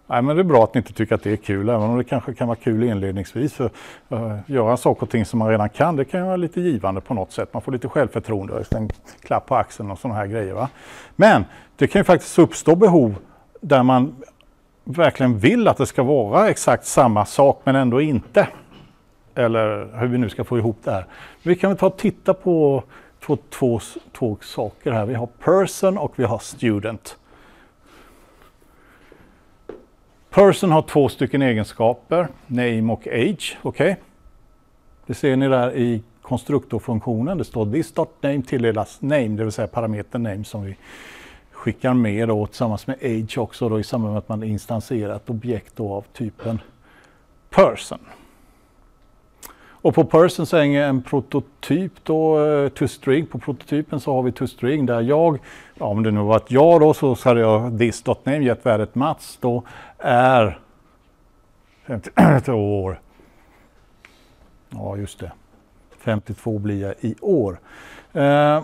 Nej, men det är bra att ni inte tycker att det är kul, även om det kanske kan vara kul inledningsvis. För uh, göra saker och ting som man redan kan, det kan ju vara lite givande på något sätt. Man får lite självförtroende, en klapp på axeln och sådana här grejer. Va? Men det kan ju faktiskt uppstå behov där man verkligen vill att det ska vara exakt samma sak men ändå inte. eller hur vi nu ska få ihop det här. Vi kan väl ta och titta på två, två, två saker här. Vi har person och vi har student. Person har två stycken egenskaper, name och age. Okay? Det ser ni där i konstruktorfunktionen. Det står this.name tilldelas name, det vill säga parametern name som vi skickar med då, tillsammans med age också då, i samband med att man instanserar ett objekt då, av typen person. Och på person så hänger en prototyp då, eh, uh, toString. På prototypen så har vi toString där jag, ja, om det nu var ett jag då, så hade jag this.name gett värdet Mats då är 52 år. Ja, just det. 52 blir jag i år. Eh,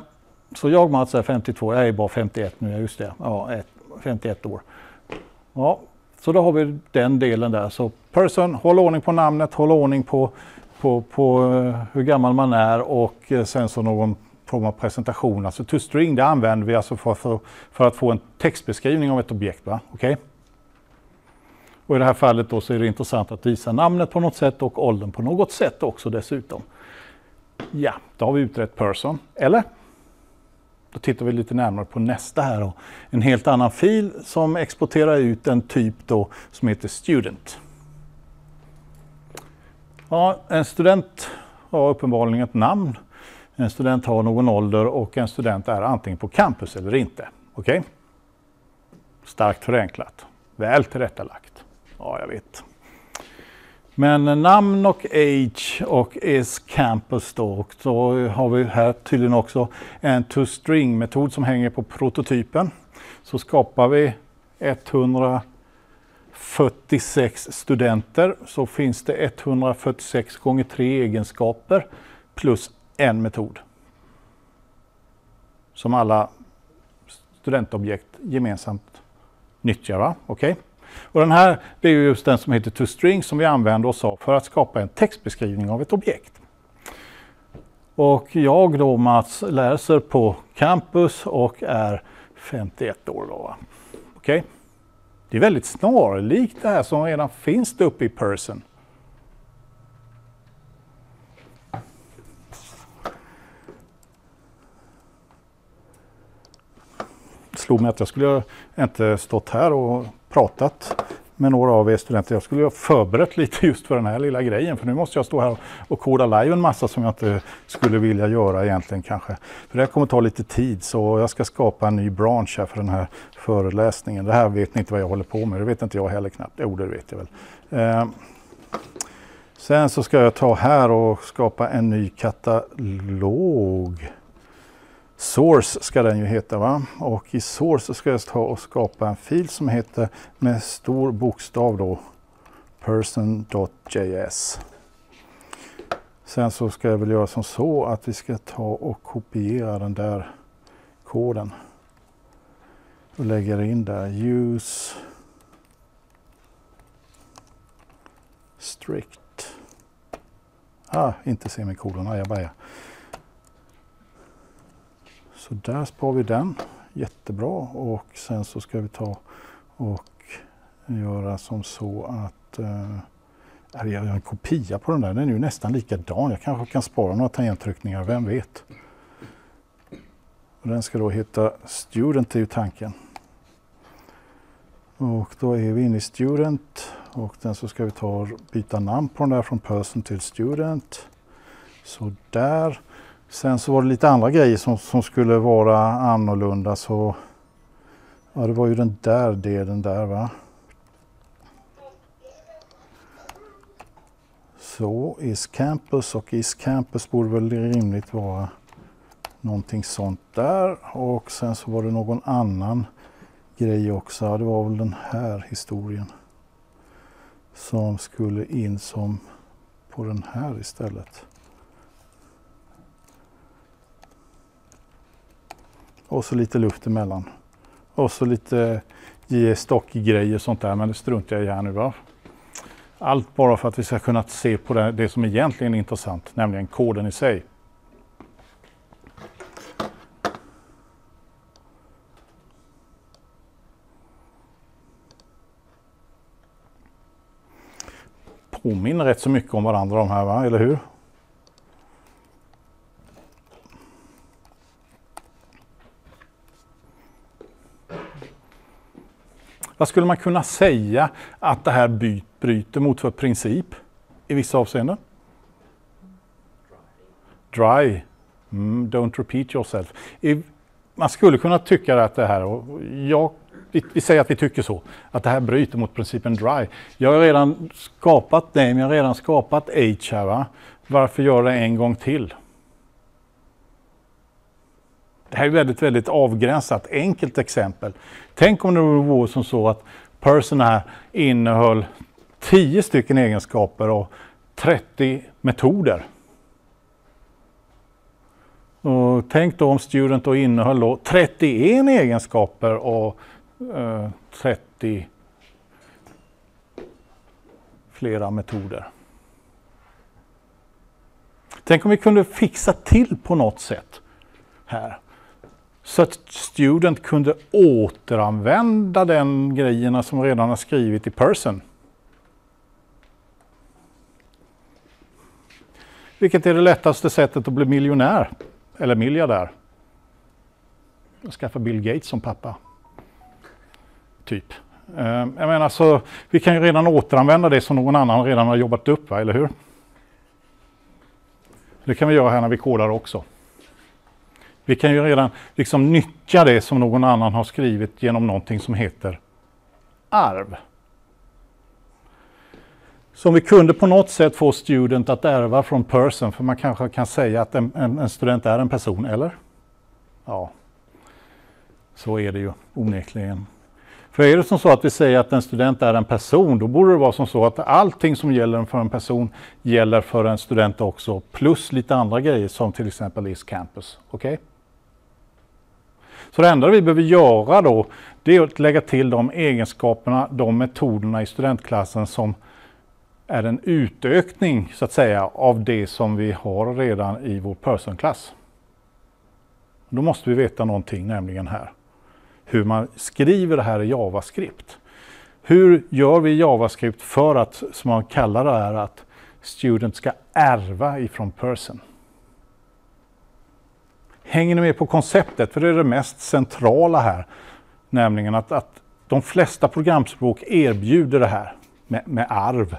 så jag Mats är 52, jag är bara 51 nu, just det. Ja, 51 år. Ja, så då har vi den delen där. Så person, håll ordning på namnet, håll ordning på, på, på eh, hur gammal man är och eh, sen så någon form av presentation. Alltså to string, det använder vi alltså för, för, för, att få en textbeskrivning av ett objekt. Va? Okay? Och I det här fallet då så är det intressant att visa namnet på något sätt och åldern på något sätt också dessutom. Ja, då har vi utrett person. Eller? Då tittar vi lite närmare på nästa här. Då. En helt annan fil som exporterar ut en typ då som heter student. Ja, en student har uppenbarligen ett namn. En student har någon ålder och en student är antingen på campus eller inte. Okej? Okay? Starkt förenklat. Väl tillrättalagt. Ja, jag vet. Men namn och age och is campus då. Och så har vi här tydligen också en to string metod som hänger på prototypen. Så skapar vi 146 studenter så finns det 146 gånger tre egenskaper plus en metod. Som alla studentobjekt gemensamt nyttjar. Va? Okay? Och den här det är just den som heter toString som vi använder oss av för att skapa en textbeskrivning av ett objekt. Och jag då Mats läser på campus och är 51 år. Då, Okay? Det är väldigt snarlikt det här som redan finns det uppe i person. Det slog mig att jag skulle inte stått här och pratat med några av er studenter. Jag skulle ha förberett lite just för den här lilla grejen. För nu måste jag stå här och koda live en massa som jag inte skulle vilja göra egentligen kanske. För det här kommer ta lite tid så jag ska skapa en ny bransch här för den här föreläsningen. Det här vet ni inte vad jag håller på med. Det vet inte jag heller knappt. Jo, det vet jag väl. Eh, sen så ska jag ta här och skapa en ny katalog. Source ska den ju heta va? Och i Source ska jag ta och skapa en fil som heter med stor bokstav då person.js. Sen så ska jag väl göra som så att vi ska ta och kopiera den där koden. Och lägga in där use strict. Ah, inte semikolon, ajabaja. Ah, så där spar vi den. Jättebra. Och sen så ska vi ta och göra som så att eh, jag gör en kopia på den där. Den är ju nästan likadan. Jag kanske kan spara några tangenttryckningar, vem vet? Och den ska då heta Student är ju tanken. Och då är vi inne i Student och sen så ska vi ta byta namn på den där från Person till Student. Så där. Sen så var det lite andra grejer som, som skulle vara annorlunda så ja det var ju den där delen där va. Så is campus och is campus borde väl rimligt vara någonting sånt där och sen så var det någon annan grej också. Ja, det var väl den här historien som skulle in som på den här istället. Och så lite luft emellan. Och så lite stockgrejer och sånt där, men det struntar jag i här nu. Va? Allt bara för att vi ska kunna se på det, det som egentligen är intressant, nämligen koden i sig. påminner rätt så mycket om varandra de här, va? eller hur? Vad skulle man kunna säga att det här bryter mot för princip i vissa avseenden? Dry. Mm, don't repeat yourself. man skulle kunna tycka att det här, och jag, vi, vi, säger att vi tycker så, att det här bryter mot principen dry. Jag har redan skapat name, jag har redan skapat age här. Va? Varför göra det en gång till? Det här är väldigt, väldigt avgränsat, enkelt exempel. Tänk om det vore som så att person här innehöll 10 stycken egenskaper och 30 metoder. Och tänk då om student då innehöll då 31 egenskaper och eh, 30 flera metoder. Tänk om vi kunde fixa till på något sätt här. Så att student kunde återanvända den grejerna som redan har skrivit i person. Vilket är det lättaste sättet att bli miljonär? Eller miljardär? Att skaffa Bill Gates som pappa. Typ. Ehm, jag menar så, vi kan ju redan återanvända det som någon annan redan har jobbat upp, va? eller hur? Det kan vi göra här när vi kodar också. Vi kan ju redan liksom nyttja det som någon annan har skrivit genom någonting som heter arv. Så om vi kunde på något sätt få student att ärva från person, för man kanske kan säga att en, en, en student är en person, eller? Ja, så är det ju onekligen. För är det som så att vi säger att en student är en person, då borde det vara som så att allting som gäller för en person gäller för en student också, plus lite andra grejer som till exempel is campus. Okej? Okay? Så det enda vi behöver göra då, det är att lägga till de egenskaperna, de metoderna i studentklassen som är en utökning så att säga av det som vi har redan i vår personklass. Då måste vi veta någonting, nämligen här. Hur man skriver det här i JavaScript. Hur gör vi JavaScript för att, som man kallar det här, att student ska ärva ifrån person? Hänger ni med på konceptet? För det är det mest centrala här. Nämligen att, att de flesta programspråk erbjuder det här med, med arv.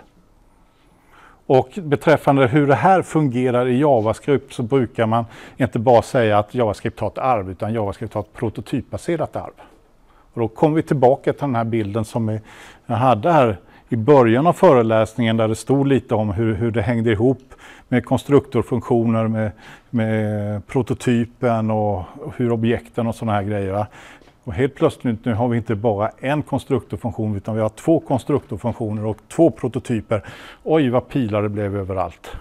Och beträffande hur det här fungerar i JavaScript så brukar man inte bara säga att JavaScript har ett arv utan JavaScript har ett prototypbaserat arv. Och då kommer vi tillbaka till den här bilden som jag hade här i början av föreläsningen där det stod lite om hur, hur det hängde ihop med konstruktorfunktioner, med, med prototypen och hur objekten och sådana här grejer. Och helt plötsligt nu har vi inte bara en konstruktorfunktion utan vi har två konstruktorfunktioner och två prototyper. Oj vad pilar det blev överallt.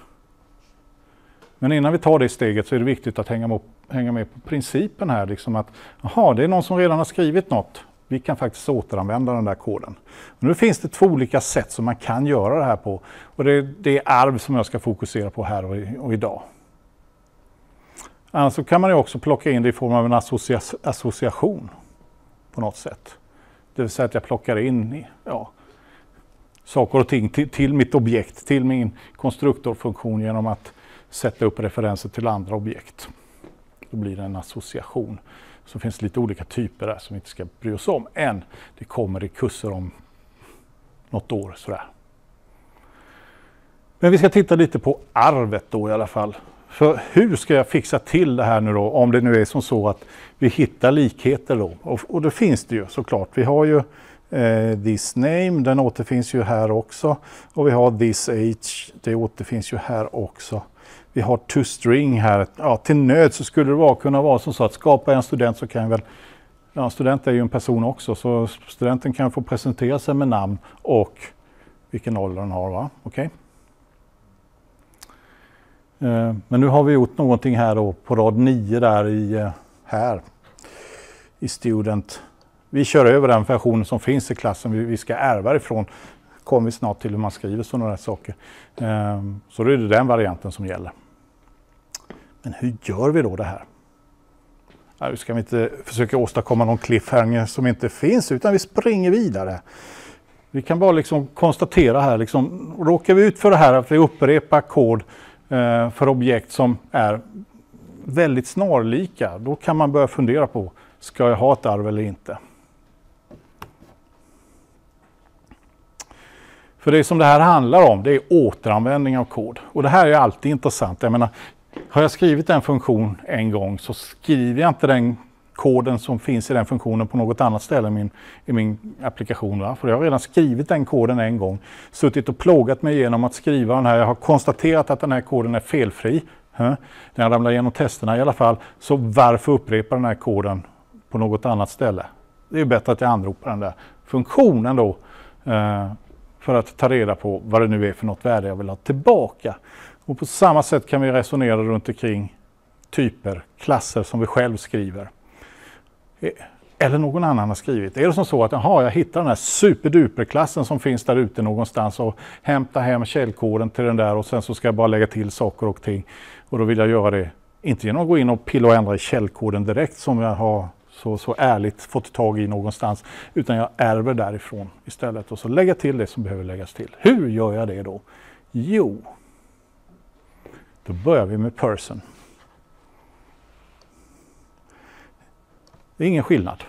Men innan vi tar det steget så är det viktigt att hänga med, hänga med på principen här. Liksom att, aha, det är någon som redan har skrivit något. Vi kan faktiskt återanvända den där koden. Nu finns det två olika sätt som man kan göra det här på. Och det, det är arv som jag ska fokusera på här och, och idag. Annars kan man ju också plocka in det i form av en associa association på något sätt. Det vill säga att jag plockar in ja, saker och ting till, till mitt objekt, till min konstruktorfunktion genom att sätta upp referenser till andra objekt. Då blir det en association. Så finns det lite olika typer där som vi inte ska bry oss om än. Det kommer i kurser om något år sådär. Men vi ska titta lite på arvet då i alla fall. För hur ska jag fixa till det här nu då om det nu är som så att vi hittar likheter då? Och, och det finns det ju såklart. Vi har ju eh, this name, den återfinns ju här också. Och vi har this age, det återfinns ju här också. Vi har to string här. Ja, till nöd så skulle det vara, kunna vara som så att skapa en student så kan jag väl Ja, student är ju en person också så studenten kan få presentera sig med namn och vilken ålder den har. Va? Okay. Eh, men nu har vi gjort någonting här då på rad 9 där i eh, här i student. Vi kör över den versionen som finns i klassen vi ska ärva ifrån. kommer vi snart till hur man skriver sådana här saker. Eh, så då är det den varianten som gäller. Men hur gör vi då det här? Nu ska vi inte försöka åstadkomma någon cliffhanger som inte finns utan vi springer vidare. Vi kan bara liksom konstatera här, liksom, råkar vi ut för det här att vi upprepar kod eh, för objekt som är väldigt snarlika, då kan man börja fundera på, ska jag ha ett arv eller inte? För det som det här handlar om, det är återanvändning av kod. Och det här är alltid intressant. Jag menar, har jag skrivit en funktion en gång så skriver jag inte den koden som finns i den funktionen på något annat ställe i min, i min applikation. Va? För jag har redan skrivit den koden en gång, suttit och plågat mig genom att skriva den här. Jag har konstaterat att den här koden är felfri. Den ramlar igenom testerna i alla fall. Så varför upprepa den här koden på något annat ställe? Det är bättre att jag anropar den där funktionen då eh, för att ta reda på vad det nu är för något värde jag vill ha tillbaka. Och på samma sätt kan vi resonera runt omkring typer, klasser som vi själv skriver. Eh, eller någon annan har skrivit. Är det som så att aha, jag hittar den här superduperklassen som finns där ute någonstans och hämtar hem källkoden till den där och sen så ska jag bara lägga till saker och ting. Och då vill jag göra det, inte genom att gå in och pilla och ändra i källkoden direkt som jag har så, så ärligt fått tag i någonstans, utan jag ärver därifrån istället och så lägga till det som behöver läggas till. Hur gör jag det då? Jo, då börjar vi med person. Det är ingen skillnad.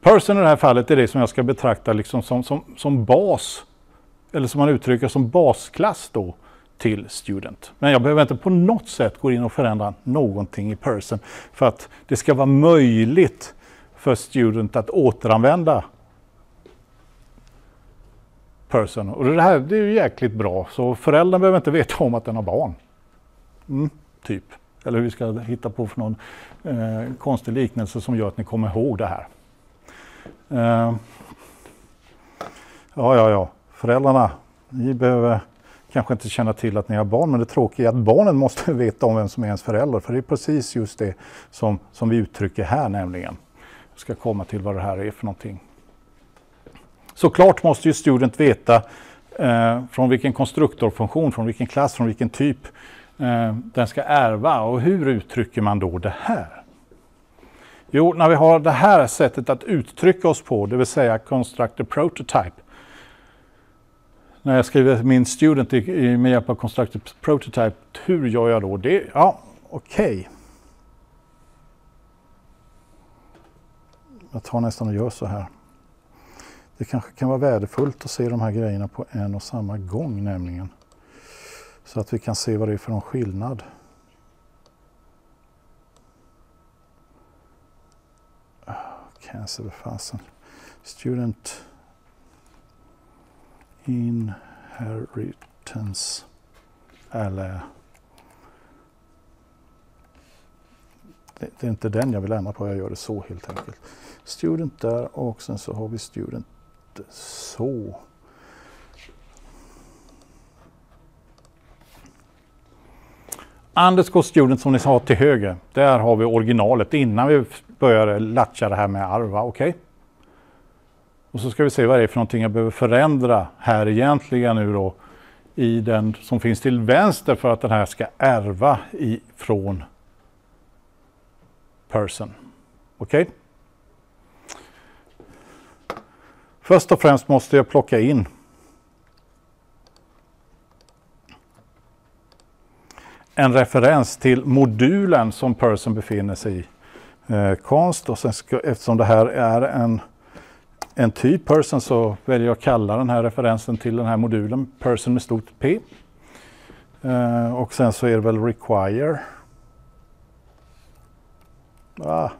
Person i det här fallet är det som jag ska betrakta liksom som, som, som bas, eller som man uttrycker som basklass då till student. Men jag behöver inte på något sätt gå in och förändra någonting i person för att det ska vara möjligt för student att återanvända person. Och det här det är ju jäkligt bra, så föräldern behöver inte veta om att den har barn. Mm, typ. Eller hur vi ska hitta på för någon eh, konstig liknelse som gör att ni kommer ihåg det här. Eh, ja, ja, ja. Föräldrarna, ni behöver kanske inte känna till att ni har barn, men det tråkiga är att barnen måste veta om vem som är ens förälder. För det är precis just det som, som vi uttrycker här nämligen. Jag ska komma till vad det här är för någonting. Såklart måste ju student veta eh, från vilken konstruktorfunktion, från vilken klass, från vilken typ eh, den ska ärva. Och hur uttrycker man då det här? Jo, när vi har det här sättet att uttrycka oss på, det vill säga constructor prototype. När jag skriver min student i, i, med hjälp av constructor prototype, hur gör jag då det? Ja, okej. Okay. Jag tar nästan och gör så här. Det kanske kan vara värdefullt att se de här grejerna på en och samma gång nämligen. Så att vi kan se vad det är för någon skillnad. Cancer, fasen. Student inheritance eller det, det är inte den jag vill ändra på, jag gör det så helt enkelt. Student där och sen så har vi student så. Underscore student som ni sa till höger, där har vi originalet innan vi börjar latcha det här med arva. Okej? Okay? Och så ska vi se vad det är för någonting jag behöver förändra här egentligen nu då i den som finns till vänster för att den här ska ärva ifrån person. Okej? Okay? Först och främst måste jag plocka in en referens till modulen som person befinner sig i. Eh, konst och sen ska, eftersom det här är en, en typ person så väljer jag att kalla den här referensen till den här modulen person med stort P. Eh, och sen så är det väl require. Ah,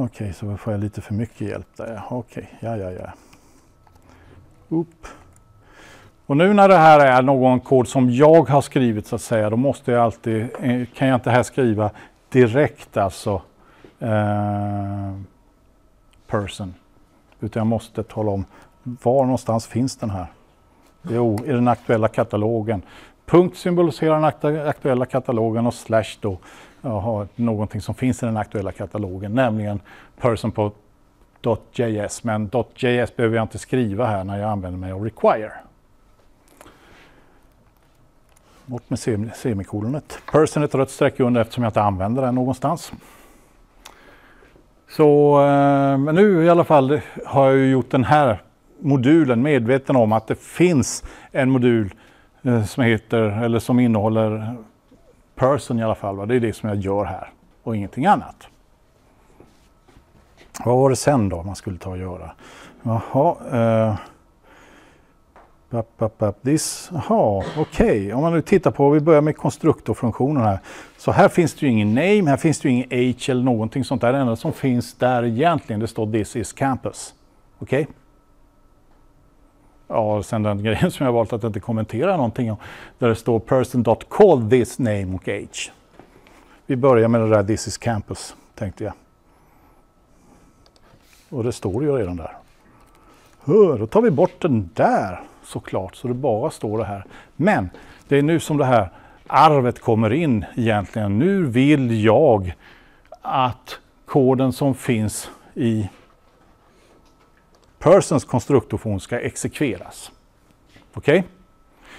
Okej, okay, så får jag lite för mycket hjälp där. Okej, okay. ja, ja, ja. Upp. Och nu när det här är någon kod som jag har skrivit så att säga, då måste jag alltid, eh, kan jag inte här skriva direkt alltså eh, person. Utan jag måste tala om var någonstans finns den här? Jo, i den aktuella katalogen. Punkt symboliserar den aktuella katalogen och slash då ha någonting som finns i den aktuella katalogen, nämligen person på .js. Men .js behöver jag inte skriva här när jag använder mig av require. Bort med semikolonet. Person är ett rött streck under eftersom jag inte använder den någonstans. Så eh, men nu i alla fall har jag gjort den här modulen medveten om att det finns en modul eh, som heter, eller som innehåller person i alla fall. Va? Det är det som jag gör här och ingenting annat. Vad var det sen då man skulle ta och göra? Jaha. Eh, Up, up, up, this. Jaha, okej. Okay. Om man nu tittar på, vi börjar med konstruktorfunktionen här. Så här finns det ju ingen name, här finns det ju ingen age eller någonting sånt där. Det enda som finns där egentligen, det står this is campus. Okej? Okay? Ja, sen den grejen som jag valt att inte kommentera någonting om. Där det står person.call this name och age. Vi börjar med det där this is campus, tänkte jag. Och det står ju redan där. Då tar vi bort den där såklart, så det bara står det här. Men det är nu som det här arvet kommer in egentligen. Nu vill jag att koden som finns i persons konstruktorfunktion ska exekveras. Okej? Okay?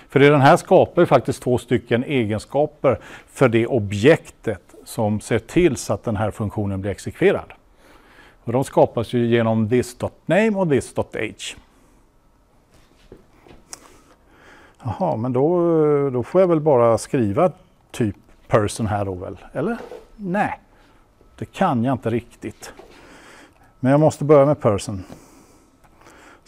För den här skapar faktiskt två stycken egenskaper för det objektet som ser till så att den här funktionen blir exekverad. Och de skapas ju genom this.name och this.age. Jaha, men då, då får jag väl bara skriva typ person här då väl? Eller? Nej, det kan jag inte riktigt. Men jag måste börja med person.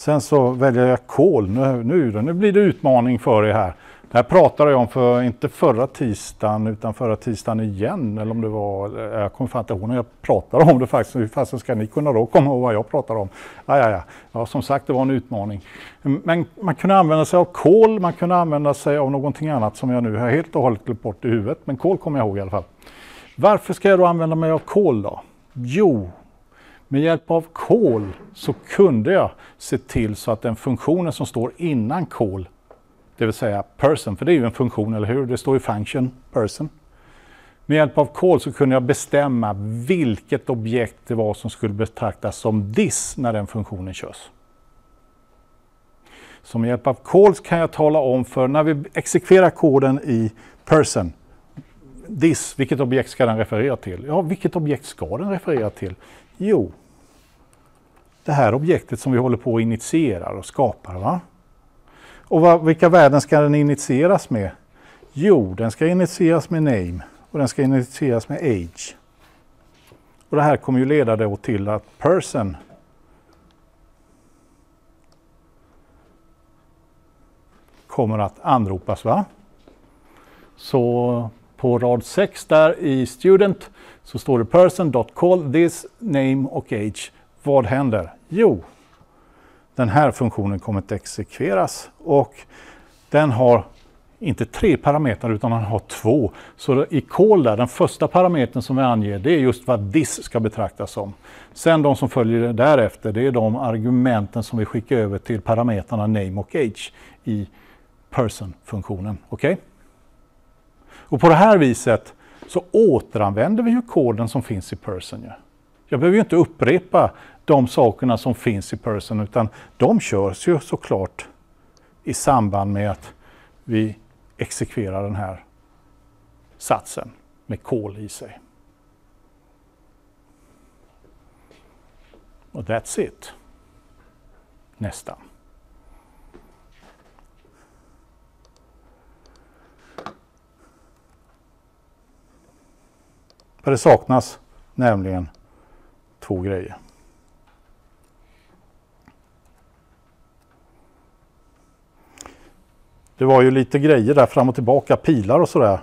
Sen så väljer jag kol. Nu, nu, nu blir det utmaning för er här. Det här pratade jag om för, inte förra tisdagen, utan förra tisdagen igen. Eller om det var, jag kommer inte ihåg när jag pratade om det faktiskt. Hur fasen ska ni kunna då komma ihåg vad jag pratar om? Ja, ja, ja. ja, som sagt, det var en utmaning. Men man kunde använda sig av kol, man kunde använda sig av någonting annat som jag nu har helt och hållet glömt bort i huvudet. Men kol kommer jag ihåg i alla fall. Varför ska jag då använda mig av kol då? Jo, med hjälp av kol så kunde jag se till så att den funktionen som står innan kol det vill säga person, för det är ju en funktion, eller hur? Det står ju function, person. Med hjälp av call så kunde jag bestämma vilket objekt det var som skulle betraktas som this när den funktionen körs. Så med hjälp av kol kan jag tala om för när vi exekverar koden i person, this, vilket objekt ska den referera till? Ja, vilket objekt ska den referera till? Jo, det här objektet som vi håller på att initiera och skapar. Va? Och vad, vilka värden ska den initieras med? Jo, den ska initieras med name och den ska initieras med age. Och det här kommer ju leda då till att person kommer att anropas. Va? Så på rad 6 där i student så står det person.call this name och age. Vad händer? Jo, den här funktionen kommer att exekveras och den har inte tre parametrar utan den har två. Så i call där, den första parametern som vi anger det är just vad this ska betraktas som. Sen de som följer därefter det är de argumenten som vi skickar över till parametrarna name och age i person-funktionen. Okej? Okay? Och på det här viset så återanvänder vi ju koden som finns i person. Jag behöver ju inte upprepa de sakerna som finns i person utan de körs ju såklart i samband med att vi exekverar den här satsen med kol i sig. Och that's it. Nästan. För det saknas nämligen två grejer. Det var ju lite grejer där fram och tillbaka, pilar och sådär.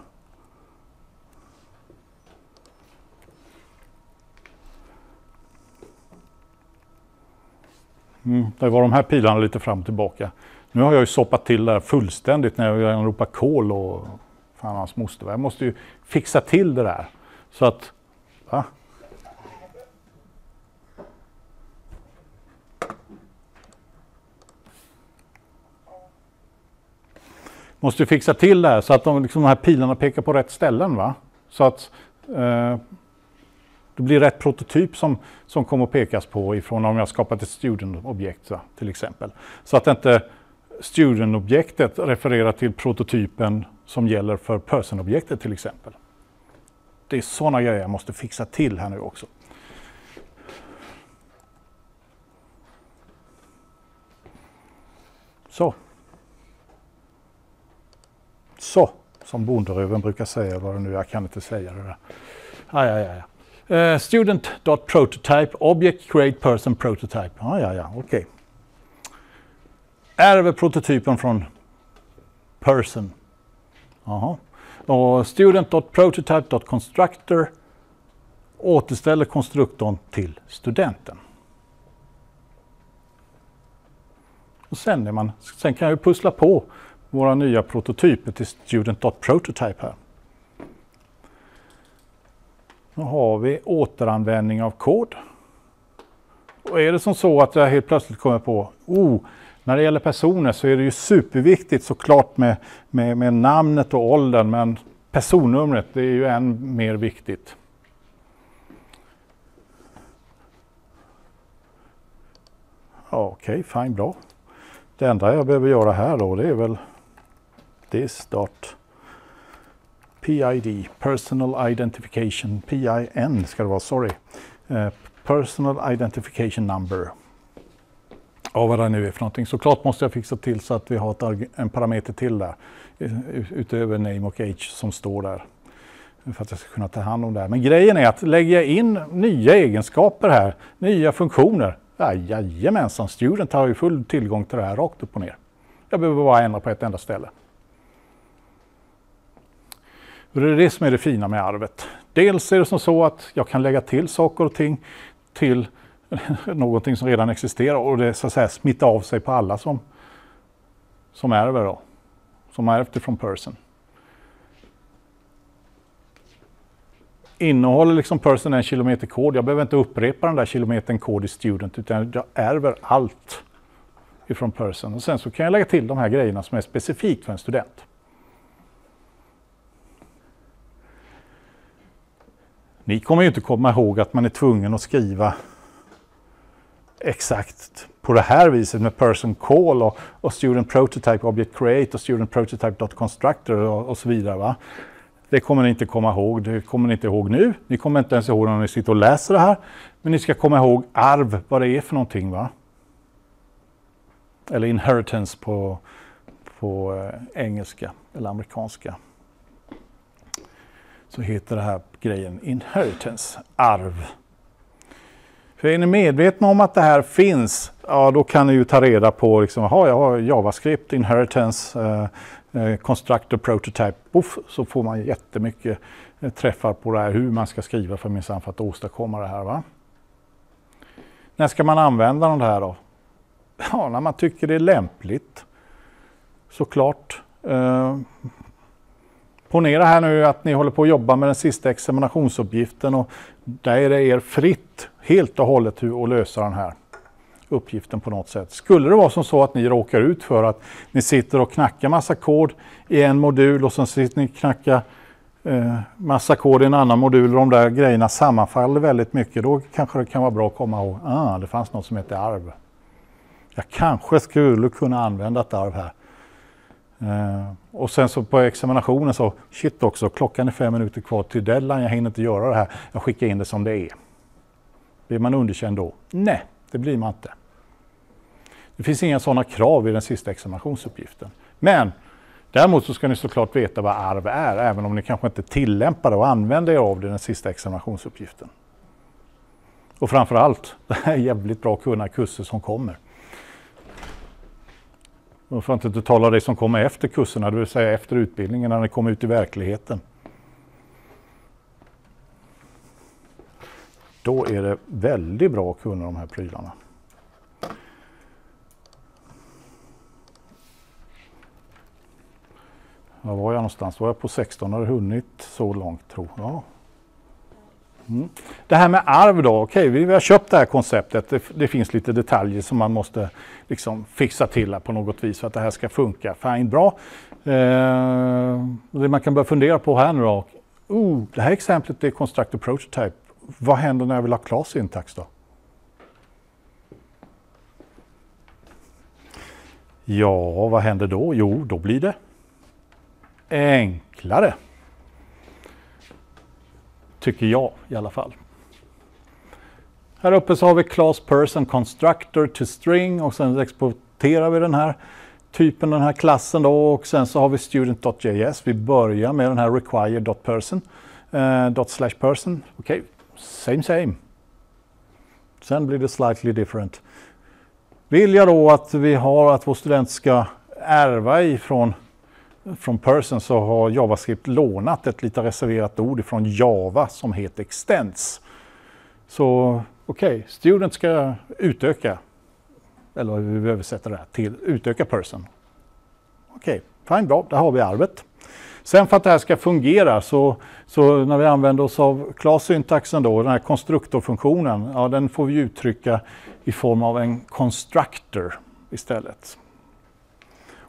Mm, det var de här pilarna lite fram och tillbaka. Nu har jag ju soppat till det här fullständigt när jag ropar kol och fan hans moster. Jag måste ju fixa till det där. Så att, va? måste fixa till det här så att de, liksom, de här pilarna pekar på rätt ställen. Va? Så att eh, det blir rätt prototyp som, som kommer att pekas på ifrån om jag skapat ett student-objekt till exempel. Så att inte student-objektet refererar till prototypen som gäller för person-objektet till exempel. Det är sådana grejer jag måste fixa till här nu också. Så. Så, som bonderöven brukar säga, vad det nu jag kan inte säga det där. Ah, ja, ja, ja. Uh, Student.prototype, object create person prototype. Ah, ja, ja, okej. Okay. Ärver prototypen från person. Aha. Och student.prototype.constructor återställer konstruktorn till studenten. Och sen, är man, sen kan jag pussla på våra nya prototyper till student.prototype här. Nu har vi återanvändning av kod. Och är det som så att jag helt plötsligt kommer på, oh, när det gäller personer så är det ju superviktigt såklart med, med, med namnet och åldern, men personnumret det är ju än mer viktigt. Okej, okay, fine, bra. Det enda jag behöver göra här då det är väl practice.pid, Personal Identification, PIN ska det vara, sorry. Uh, personal Identification Number. Ja, vad det nu är för någonting. Såklart måste jag fixa till så att vi har ett, en parameter till där eh, utöver name och age som står där för att jag ska kunna ta hand om det här. Men grejen är att lägger jag in nya egenskaper här, nya funktioner, ja, jajamensan, Student har ju full tillgång till det här rakt upp och ner. Jag behöver bara ändra på ett enda ställe. Och det är det som är det fina med arvet. Dels är det som så att jag kan lägga till saker och ting till någonting som redan existerar och det så att säga smittar av sig på alla som, som ärver då. Som har ärvt ifrån person. Innehåller liksom person en kilometer kod. Jag behöver inte upprepa den där kilometern kod i student utan jag ärver allt ifrån person. Och sen så kan jag lägga till de här grejerna som är specifikt för en student. Ni kommer ju inte komma ihåg att man är tvungen att skriva exakt på det här viset med person call och, och student prototype object create och student prototype.constructor och, och så vidare. Va? Det kommer ni inte komma ihåg. Det kommer ni inte ihåg nu. Ni kommer inte ens ihåg när ni sitter och läser det här. Men ni ska komma ihåg arv, vad det är för någonting. va? Eller inheritance på, på eh, engelska eller amerikanska. Så heter det här grejen inheritance, arv. För är ni medvetna om att det här finns, ja då kan ni ju ta reda på, liksom, aha, jag har JavaScript, inheritance, eh, eh constructor, prototype, Uff, så får man jättemycket eh, träffar på det här, hur man ska skriva för minsann för att åstadkomma det här. Va? När ska man använda det här då? Ja, när man tycker det är lämpligt. Såklart. Eh, Ponera här nu att ni håller på att jobba med den sista examinationsuppgiften och där är det er fritt helt och hållet hur att lösa den här uppgiften på något sätt. Skulle det vara som så att ni råkar ut för att ni sitter och knackar massa kod i en modul och sen sitter ni och knackar eh, massa kod i en annan modul och de där grejerna sammanfaller väldigt mycket, då kanske det kan vara bra att komma ihåg, ah, det fanns något som heter arv. Jag kanske skulle kunna använda ett arv här. Eh, och sen så på examinationen så, shit också, klockan är fem minuter kvar till deadline, jag hinner inte göra det här. Jag skickar in det som det är. Blir man underkänd då? Nej, det blir man inte. Det finns inga sådana krav i den sista examinationsuppgiften. Men däremot så ska ni såklart veta vad arv är, även om ni kanske inte tillämpar det och använder er av det i den sista examinationsuppgiften. Och framför allt, det här är jävligt bra att kunna kurser som kommer. Och för att inte tala det som kommer efter kurserna, det vill säga efter utbildningen när ni kommer ut i verkligheten. Då är det väldigt bra att kunna de här prylarna. Var var jag någonstans? Var jag på 16? Har hunnit så långt tror jag? Mm. Det här med arv då, okej okay, vi har köpt det här konceptet. Det, det, finns lite detaljer som man måste liksom fixa till på något vis för att det här ska funka. Fine, bra. Eh, det man kan börja fundera på här nu då. Oh, det här exemplet är Constructor Prototype. Vad händer när jag vill ha class syntax då? Ja, vad händer då? Jo, då blir det enklare. Tycker jag i alla fall. Här uppe så har vi class person constructor to string och sen exporterar vi den här typen, den här klassen då och sen så har vi student.js. Vi börjar med den här require.person, uh, eh, slash person. Okej, okay. same same. Sen blir det slightly different. Vill jag då att vi har att vår student ska ärva ifrån från person så har JavaScript lånat ett lite reserverat ord från Java som heter extends. Så okej, okay, student ska utöka, eller hur vi översätter det här, till utöka person. Okej, okay, fine, bra, där har vi arvet. Sen för att det här ska fungera så, så när vi använder oss av klassyntaxen då, den här konstruktorfunktionen, ja den får vi uttrycka i form av en constructor istället.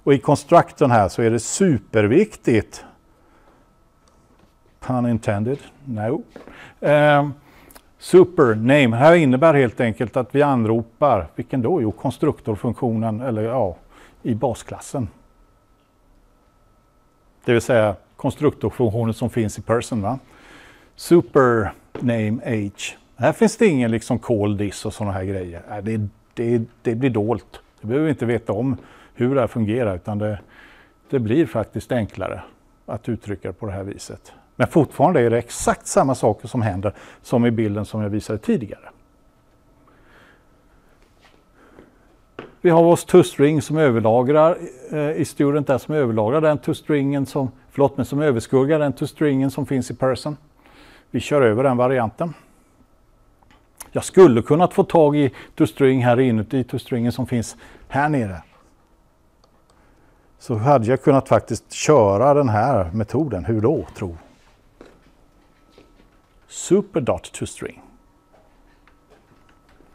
Och i constructorn här så är det superviktigt, pun intended, no, eh, super name. Här innebär helt enkelt att vi anropar, vilken då? Jo, konstruktorfunktionen, eller ja, i basklassen. Det vill säga konstruktorfunktionen som finns i person. Va? Super name age. Här finns det ingen liksom call this och sådana här grejer. Äh, det, det, det blir dolt. Det behöver vi inte veta om hur det här fungerar utan det, det blir faktiskt enklare att uttrycka det på det här viset. Men fortfarande är det exakt samma saker som händer som i bilden som jag visade tidigare. Vi har vår toString som överlagrar eh, i student där som överlagrar den toStringen som, förlåt men som överskuggar den toStringen som finns i person. Vi kör över den varianten. Jag skulle kunnat få tag i toString här inuti toStringen som finns här nere så hade jag kunnat faktiskt köra den här metoden. Hur då, tro? Superdot to string.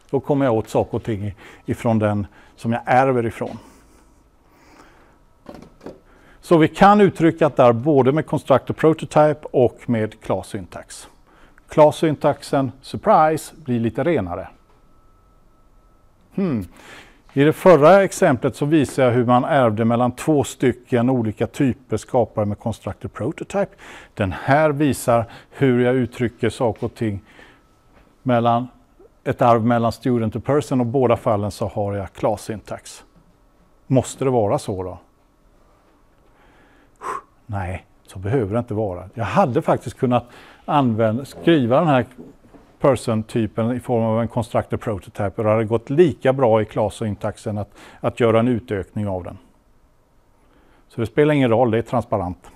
Då kommer jag åt saker och ting ifrån den som jag ärver ifrån. Så vi kan uttrycka det där både med constructor prototype och med class syntax. Class syntaxen surprise blir lite renare. Hmm. I det förra exemplet så visar jag hur man ärvde mellan två stycken olika typer skapare med Constructed Prototype. Den här visar hur jag uttrycker saker och ting mellan ett arv mellan student och person och i båda fallen så har jag class syntax. Måste det vara så då? Nej, så behöver det inte vara. Jag hade faktiskt kunnat använda, skriva den här person-typen i form av en constructor prototype och det hade gått lika bra i class-syntaxen att, att göra en utökning av den. Så det spelar ingen roll, det är transparent.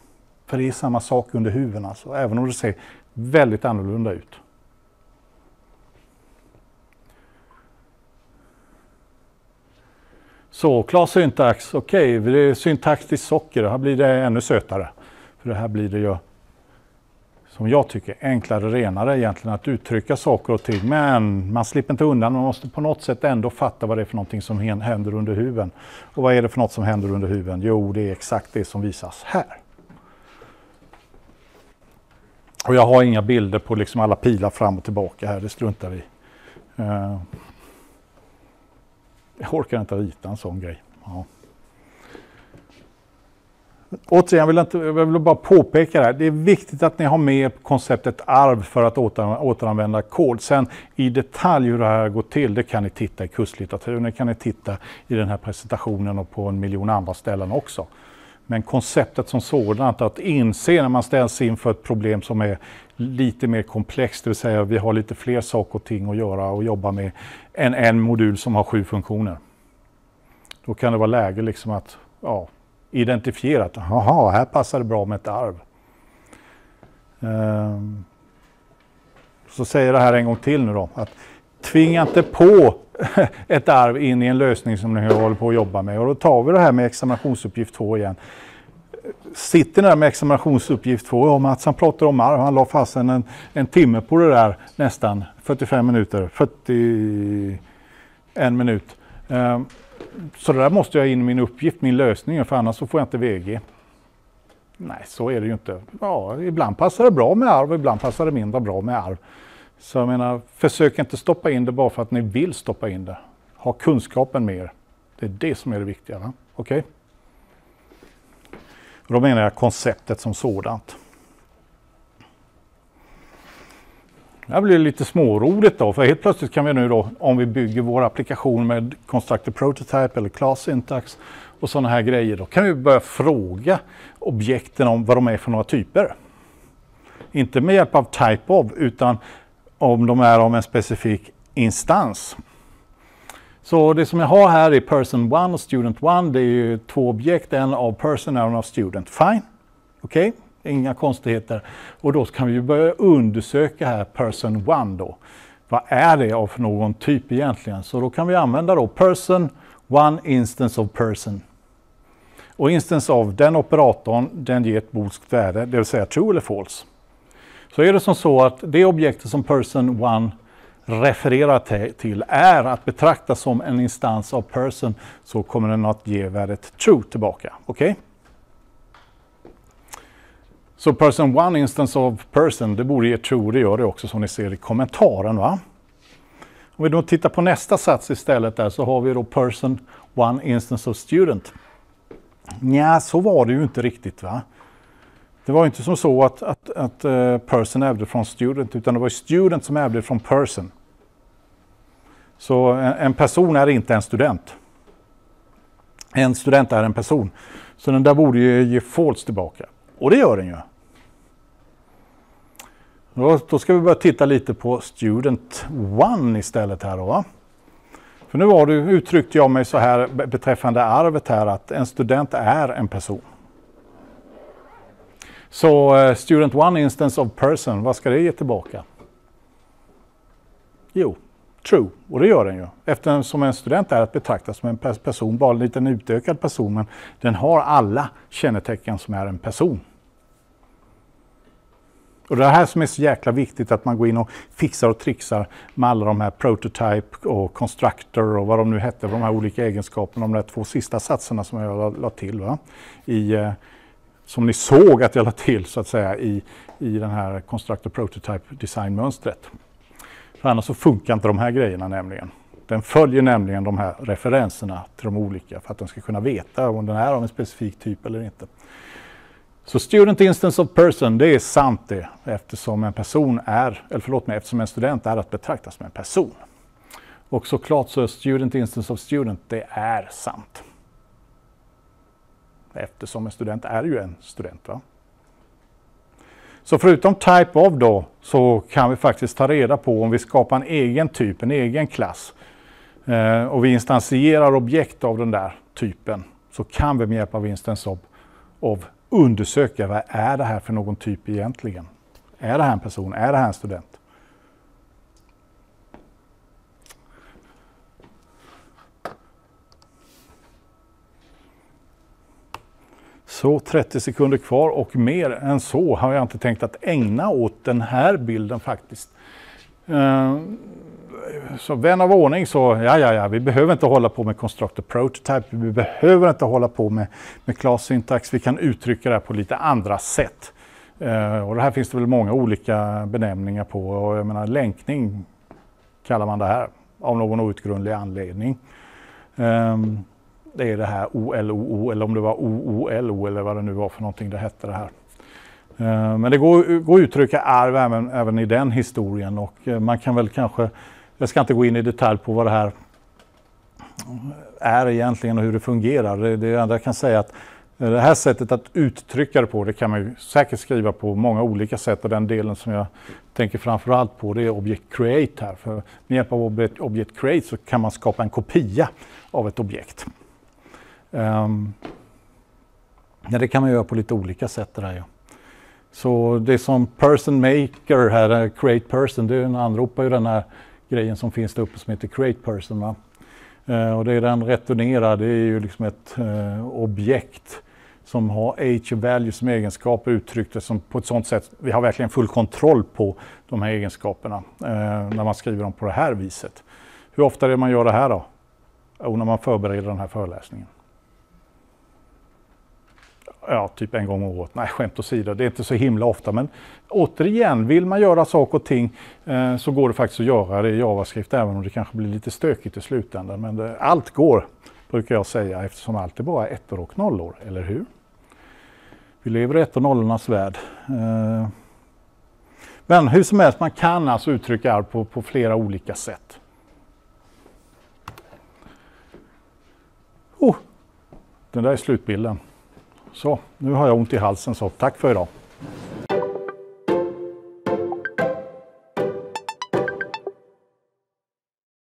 För det är samma sak under huven alltså, även om det ser väldigt annorlunda ut. Så class syntax, okej, okay, det är syntaktiskt socker, här blir det ännu sötare. För det här blir det ju som jag tycker, enklare, och renare egentligen att uttrycka saker och ting. Men man slipper inte undan, man måste på något sätt ändå fatta vad det är för någonting som händer under huven. Och vad är det för något som händer under huven? Jo, det är exakt det som visas här. Och jag har inga bilder på liksom alla pilar fram och tillbaka här, det struntar vi i. Eh, jag orkar inte rita en sån grej. Ja. Återigen, vill jag, inte, jag vill bara påpeka det här. Det är viktigt att ni har med konceptet arv för att återanvända kod. Sen i detalj hur det här går till, det kan ni titta i kurslitteraturen. Det kan ni titta i den här presentationen och på en miljon andra ställen också. Men konceptet som sådant, att inse när man ställs inför ett problem som är lite mer komplext, det vill säga vi har lite fler saker och ting att göra och jobba med än en modul som har sju funktioner. Då kan det vara läge liksom att ja, identifierat. Jaha, här passar det bra med ett arv. Ehm, så säger det här en gång till nu då. Att tvinga inte på ett arv in i en lösning som ni håller på att jobba med. Och då tar vi det här med examinationsuppgift 2 igen. Sitter ni där med examinationsuppgift 2, ja Mats han pratar om arv, han la fast en, en timme på det där nästan, 45 minuter, 41 minut. Ehm, så det där måste jag in i min uppgift, min lösning, för annars så får jag inte VG. Nej, så är det ju inte. Ja, ibland passar det bra med arv, ibland passar det mindre bra med arv. Så jag menar, försök inte stoppa in det bara för att ni vill stoppa in det. Ha kunskapen med er. Det är det som är det viktiga. Okej? Okay? Då menar jag konceptet som sådant. Det här blir lite småroligt då, för helt plötsligt kan vi nu då, om vi bygger vår applikation med Constructor Prototype eller Class Syntax och sådana här grejer, då kan vi börja fråga objekten om vad de är för några typer. Inte med hjälp av type of, utan om de är av en specifik instans. Så det som jag har här är person 1 och student 1. Det är ju två objekt, en av person och en av student. Fine, okej. Okay. Inga konstigheter. Och då kan vi börja undersöka här person 1 då. Vad är det av för någon typ egentligen? Så då kan vi använda då person one instance of person. Och instance of den operatorn, den ger ett boolskt värde, det vill säga true eller false. Så är det som så att det objektet som person one refererar till är att betrakta som en instans av person så kommer den att ge värdet true tillbaka. Okej? Okay? Så person one instance of person, det borde ge true, det gör det också som ni ser i kommentaren. Va? Om vi då tittar på nästa sats istället där så har vi då person one instance of student. Nja, så var det ju inte riktigt. va? Det var inte som så att, att, att uh, person ärvde från student utan det var student som ärvde från person. Så en, en person är inte en student. En student är en person. Så den där borde ju ge false tillbaka. Och det gör den ju. Då, då ska vi börja titta lite på Student One istället här då. För nu har du, uttryckte jag mig så här beträffande arvet här att en student är en person. Så uh, Student One instance of person, vad ska det ge tillbaka? Jo, true. Och det gör den ju. Eftersom en student är att betrakta som en person, bara en liten utökad person, men den har alla kännetecken som är en person. Och det är här som är så jäkla viktigt att man går in och fixar och trixar med alla de här prototype och constructor och vad de nu hette, de här olika egenskaperna, de där två sista satserna som jag la till. Va? I, eh, som ni såg att jag la till så att säga i, i den här constructor prototype design-mönstret. För annars så funkar inte de här grejerna nämligen. Den följer nämligen de här referenserna till de olika för att den ska kunna veta om den är av en specifik typ eller inte. Så student instance of person, det är sant det, eftersom en person är, eller förlåt mig, eftersom en student är att betrakta som en person. Och såklart så är student instance of student, det är sant. Eftersom en student är ju en student. Va? Så förutom type of då så kan vi faktiskt ta reda på om vi skapar en egen typ, en egen klass eh, och vi instansierar objekt av den där typen så kan vi med hjälp av instance of, of undersöka vad är det här för någon typ egentligen. Är det här en person? Är det här en student? Så 30 sekunder kvar och mer än så har jag inte tänkt att ägna åt den här bilden faktiskt. Eh, så vän av ordning så, ja, ja, ja, vi behöver inte hålla på med constructor prototype, vi behöver inte hålla på med, med class syntax, vi kan uttrycka det här på lite andra sätt. Eh, och det här finns det väl många olika benämningar på och jag menar länkning kallar man det här av någon outgrundlig anledning. Eh, det är det här OLOO eller om det var OOLO eller vad det nu var för någonting det hette det här. Ehm, men det går, går att uttrycka arv även, även i den historien och eh, man kan väl kanske jag ska inte gå in i detalj på vad det här är egentligen och hur det fungerar. Det, det enda jag kan säga att eh, det här sättet att uttrycka det på, det kan man ju säkert skriva på många olika sätt och den delen som jag tänker framförallt på det är Object Create här. För med hjälp av Object, object Create så kan man skapa en kopia av ett objekt. Um, ja, det kan man göra på lite olika sätt det där ja. Så det som person maker här, eh, create person, det anropar ju den här grejen som finns där uppe som heter create person. Va? Eh, och det den returnerar det är ju liksom ett eh, objekt som har age och value som egenskaper uttryckta som på ett sådant sätt, vi har verkligen full kontroll på de här egenskaperna eh, när man skriver dem på det här viset. Hur ofta är det man gör det här då? Jo, när man förbereder den här föreläsningen ja, typ en gång om året. Nej, skämt åsido, det är inte så himla ofta. Men återigen, vill man göra saker och ting eh, så går det faktiskt att göra det i JavaScript, även om det kanske blir lite stökigt i slutändan. Men det, allt går, brukar jag säga, eftersom allt är bara ettor och nollor, eller hur? Vi lever i ett och nollornas värld. Eh, Men hur som helst, man kan alltså uttrycka arv på, på flera olika sätt. Oh, den där är slutbilden. Så, nu har jag ont i halsen så tack för idag.